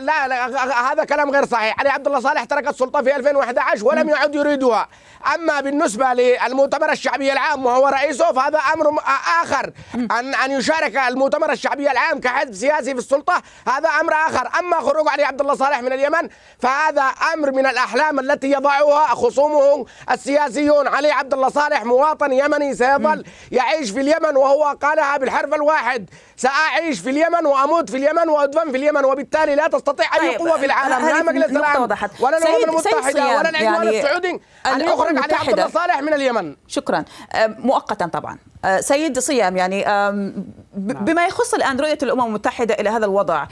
لا, لا هذا كلام غير صحيح. علي عبد الله صالح ترك السلطة في 2011 ولم يعد يريدها. أما بالنسبة للمؤتمر الشعبي العام وهو رئيسه فهذا أمر م- آخر. أن أن يشارك المؤتمر الشعبي العام كحزب سياسي في السلطة هذا أمر آخر. أما خروج علي عبد الله صالح من اليمن فهذا أمر من الأحلام التي يضعها خصومه السياسيون. علي عبد الله صالح مواطن يمني سيظل يعيش في اليمن وهو قالها بالحرف الواحد. سأعيش في اليمن وأموت في اليمن وأدفن في اليمن وبالتالي لا تستطيع اي طيب، قوه في العالم. لا مجلس الامن. ولا الأمم المتحدة ولا العدوان يعني السعودي. أن يخرج علي عبد صالح من اليمن. شكرا. مؤقتا طبعا. آه، سيد صيام يعني ب- بما يخص الآن رؤية الأمم المتحدة إلى هذا الوضع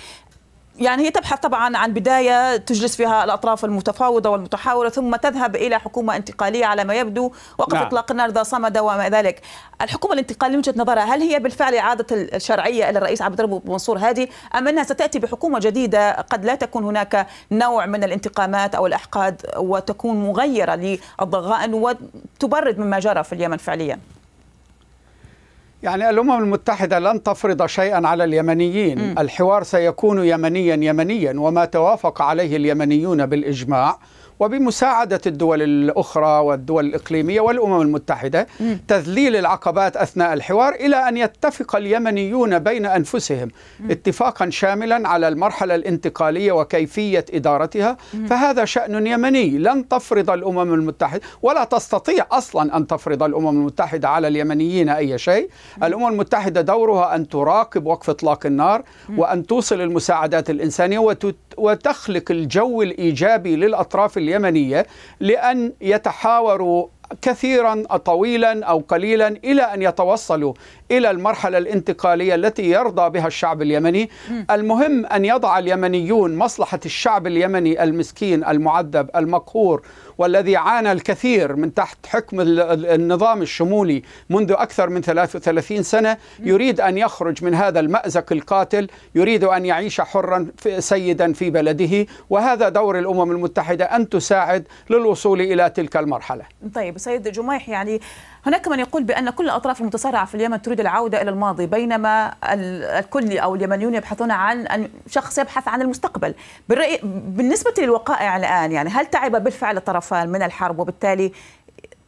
يعني هي تبحث طبعا عن بداية تجلس فيها الأطراف المتفاوضة والمتحاورة ثم تذهب إلى حكومة انتقالية على ما يبدو وقف نعم. إطلاق النار ذا صمد وما ذلك. الحكومة الانتقالية من وجهة نظرها هل هي بالفعل إعادة الشرعية إلى الرئيس عبد الرب منصور هادي أم أنها ستأتي بحكومة جديدة قد لا تكون هناك نوع من الانتقامات أو الأحقاد وتكون مغيرة للضغائن وتبرد مما جرى في اليمن فعليا؟ يعني الأمم المتحدة لن تفرض شيئا على اليمنيين م. الحوار سيكون يمنيا يمنيا وما توافق عليه اليمنيون بالإجماع وبمساعدة الدول الأخرى والدول الإقليمية والأمم المتحدة. تذليل العقبات أثناء الحوار إلى أن يتفق اليمنيون بين أنفسهم. اتفاقا شاملا على المرحلة الانتقالية وكيفية إدارتها. فهذا شأن يمني لن تفرض الأمم المتحدة ولا تستطيع أصلا أن تفرض الأمم المتحدة على اليمنيين أي شيء الأمم المتحدة دورها أن تراقب وقف إطلاق النار وأن توصل المساعدات الإنسانية وتخلق الجو الإيجابي للأطراف اليمنية لأن يتحاوروا كثيرا طويلا أو قليلا إلى أن يتوصلوا إلى المرحلة الانتقالية التي يرضى بها الشعب اليمني، المهم أن يضع اليمنيون مصلحة الشعب اليمني المسكين المعذب المقهور والذي عانى الكثير من تحت حكم النظام الشمولي منذ أكثر من 33 سنة، يريد أن يخرج من هذا المأزق القاتل، يريد أن يعيش حرا سيدا في بلده، وهذا دور الأمم المتحدة أن تساعد للوصول إلى تلك المرحلة. طيب سيد جميح يعني هناك من يقول بأن كل الاطراف المتصارعة في اليمن تريد العودة إلى الماضي بينما الكل أو اليمنيون يبحثون عن أن شخص يبحث عن المستقبل. بالرأي بالنسبة للوقائع الآن يعني هل تعب بالفعل الطرفان من الحرب؟ وبالتالي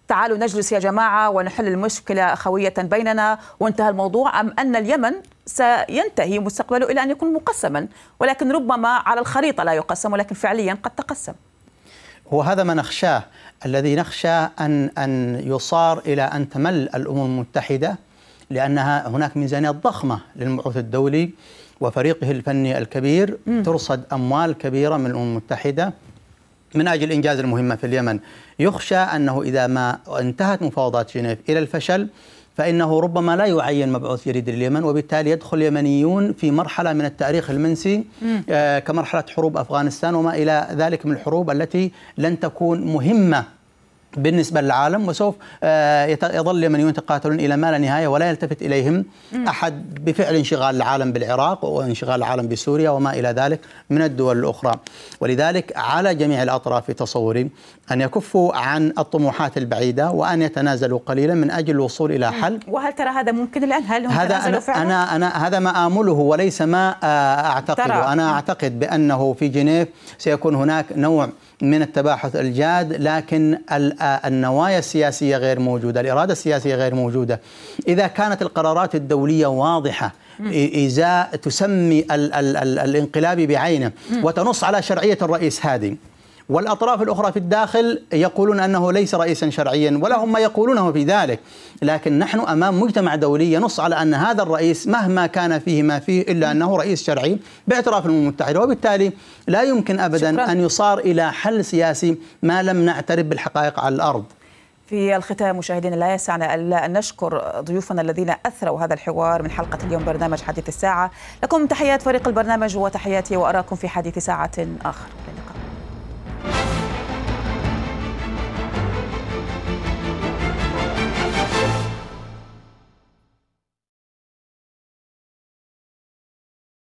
تعالوا نجلس يا جماعة ونحل المشكلة خوية بيننا. وانتهى الموضوع. أم أن اليمن سينتهي مستقبله إلى أن يكون مقسما ولكن ربما على الخريطة لا يقسم ولكن فعليا قد تقسم. وهذا ما نخشاه الذي نخشى أن أن يصار إلى أن تمل الأمم المتحدة لأنها هناك ميزانية ضخمة للمبعوث الدولي وفريقه الفني الكبير م. ترصد أموال كبيرة من الأمم المتحدة من أجل إنجاز المهمة في اليمن يخشى أنه إذا ما انتهت مفاوضات جنيف إلى الفشل فإنه ربما لا يعين مبعوث جديد لليمن وبالتالي يدخل اليمنيون في مرحلة من التاريخ المنسي آه كمرحلة حروب أفغانستان وما إلى ذلك من الحروب التي لن تكون مهمة بالنسبة للعالم وسوف يظل اليمنيون يتقاتلون إلى ما لا نهاية ولا يلتفت إليهم أحد بفعل انشغال العالم بالعراق وانشغال العالم بسوريا وما إلى ذلك من الدول الأخرى. ولذلك على جميع الأطراف في تصوري أن يكفوا عن الطموحات البعيدة وأن يتنازلوا قليلا من أجل الوصول إلى حل. وهل ترى هذا ممكن الآن؟ هل هم هذا أنا, فعلا؟ أنا, أنا هذا ما آمله وليس ما أعتقده. أنا أعتقد بأنه في جنيف سيكون هناك نوع من التباحث الجاد لكن النوايا السياسية غير موجودة، الإرادة السياسية غير موجودة. إذا كانت القرارات الدولية واضحة ازاء تسمي ال ال ال الانقلاب بعينه وتنص على شرعية الرئيس هادي والأطراف الأخرى في الداخل يقولون أنه ليس رئيسا شرعيا ولا هم ما يقولونه في ذلك. لكن نحن أمام مجتمع دولي ينص على أن هذا الرئيس مهما كان فيه ما فيه إلا أنه رئيس شرعي باعتراف الأمم المتحدة. وبالتالي لا يمكن أبدا شكرا. أن يصار إلى حل سياسي ما لم نعترف بالحقائق على الأرض. في الختام مشاهدينا لا يسعنا ألا أن نشكر ضيوفنا الذين أثروا هذا الحوار من حلقة اليوم برنامج حديث الساعة. لكم تحيات فريق البرنامج وتحياتي وأراكم في حديث ساعة آخر.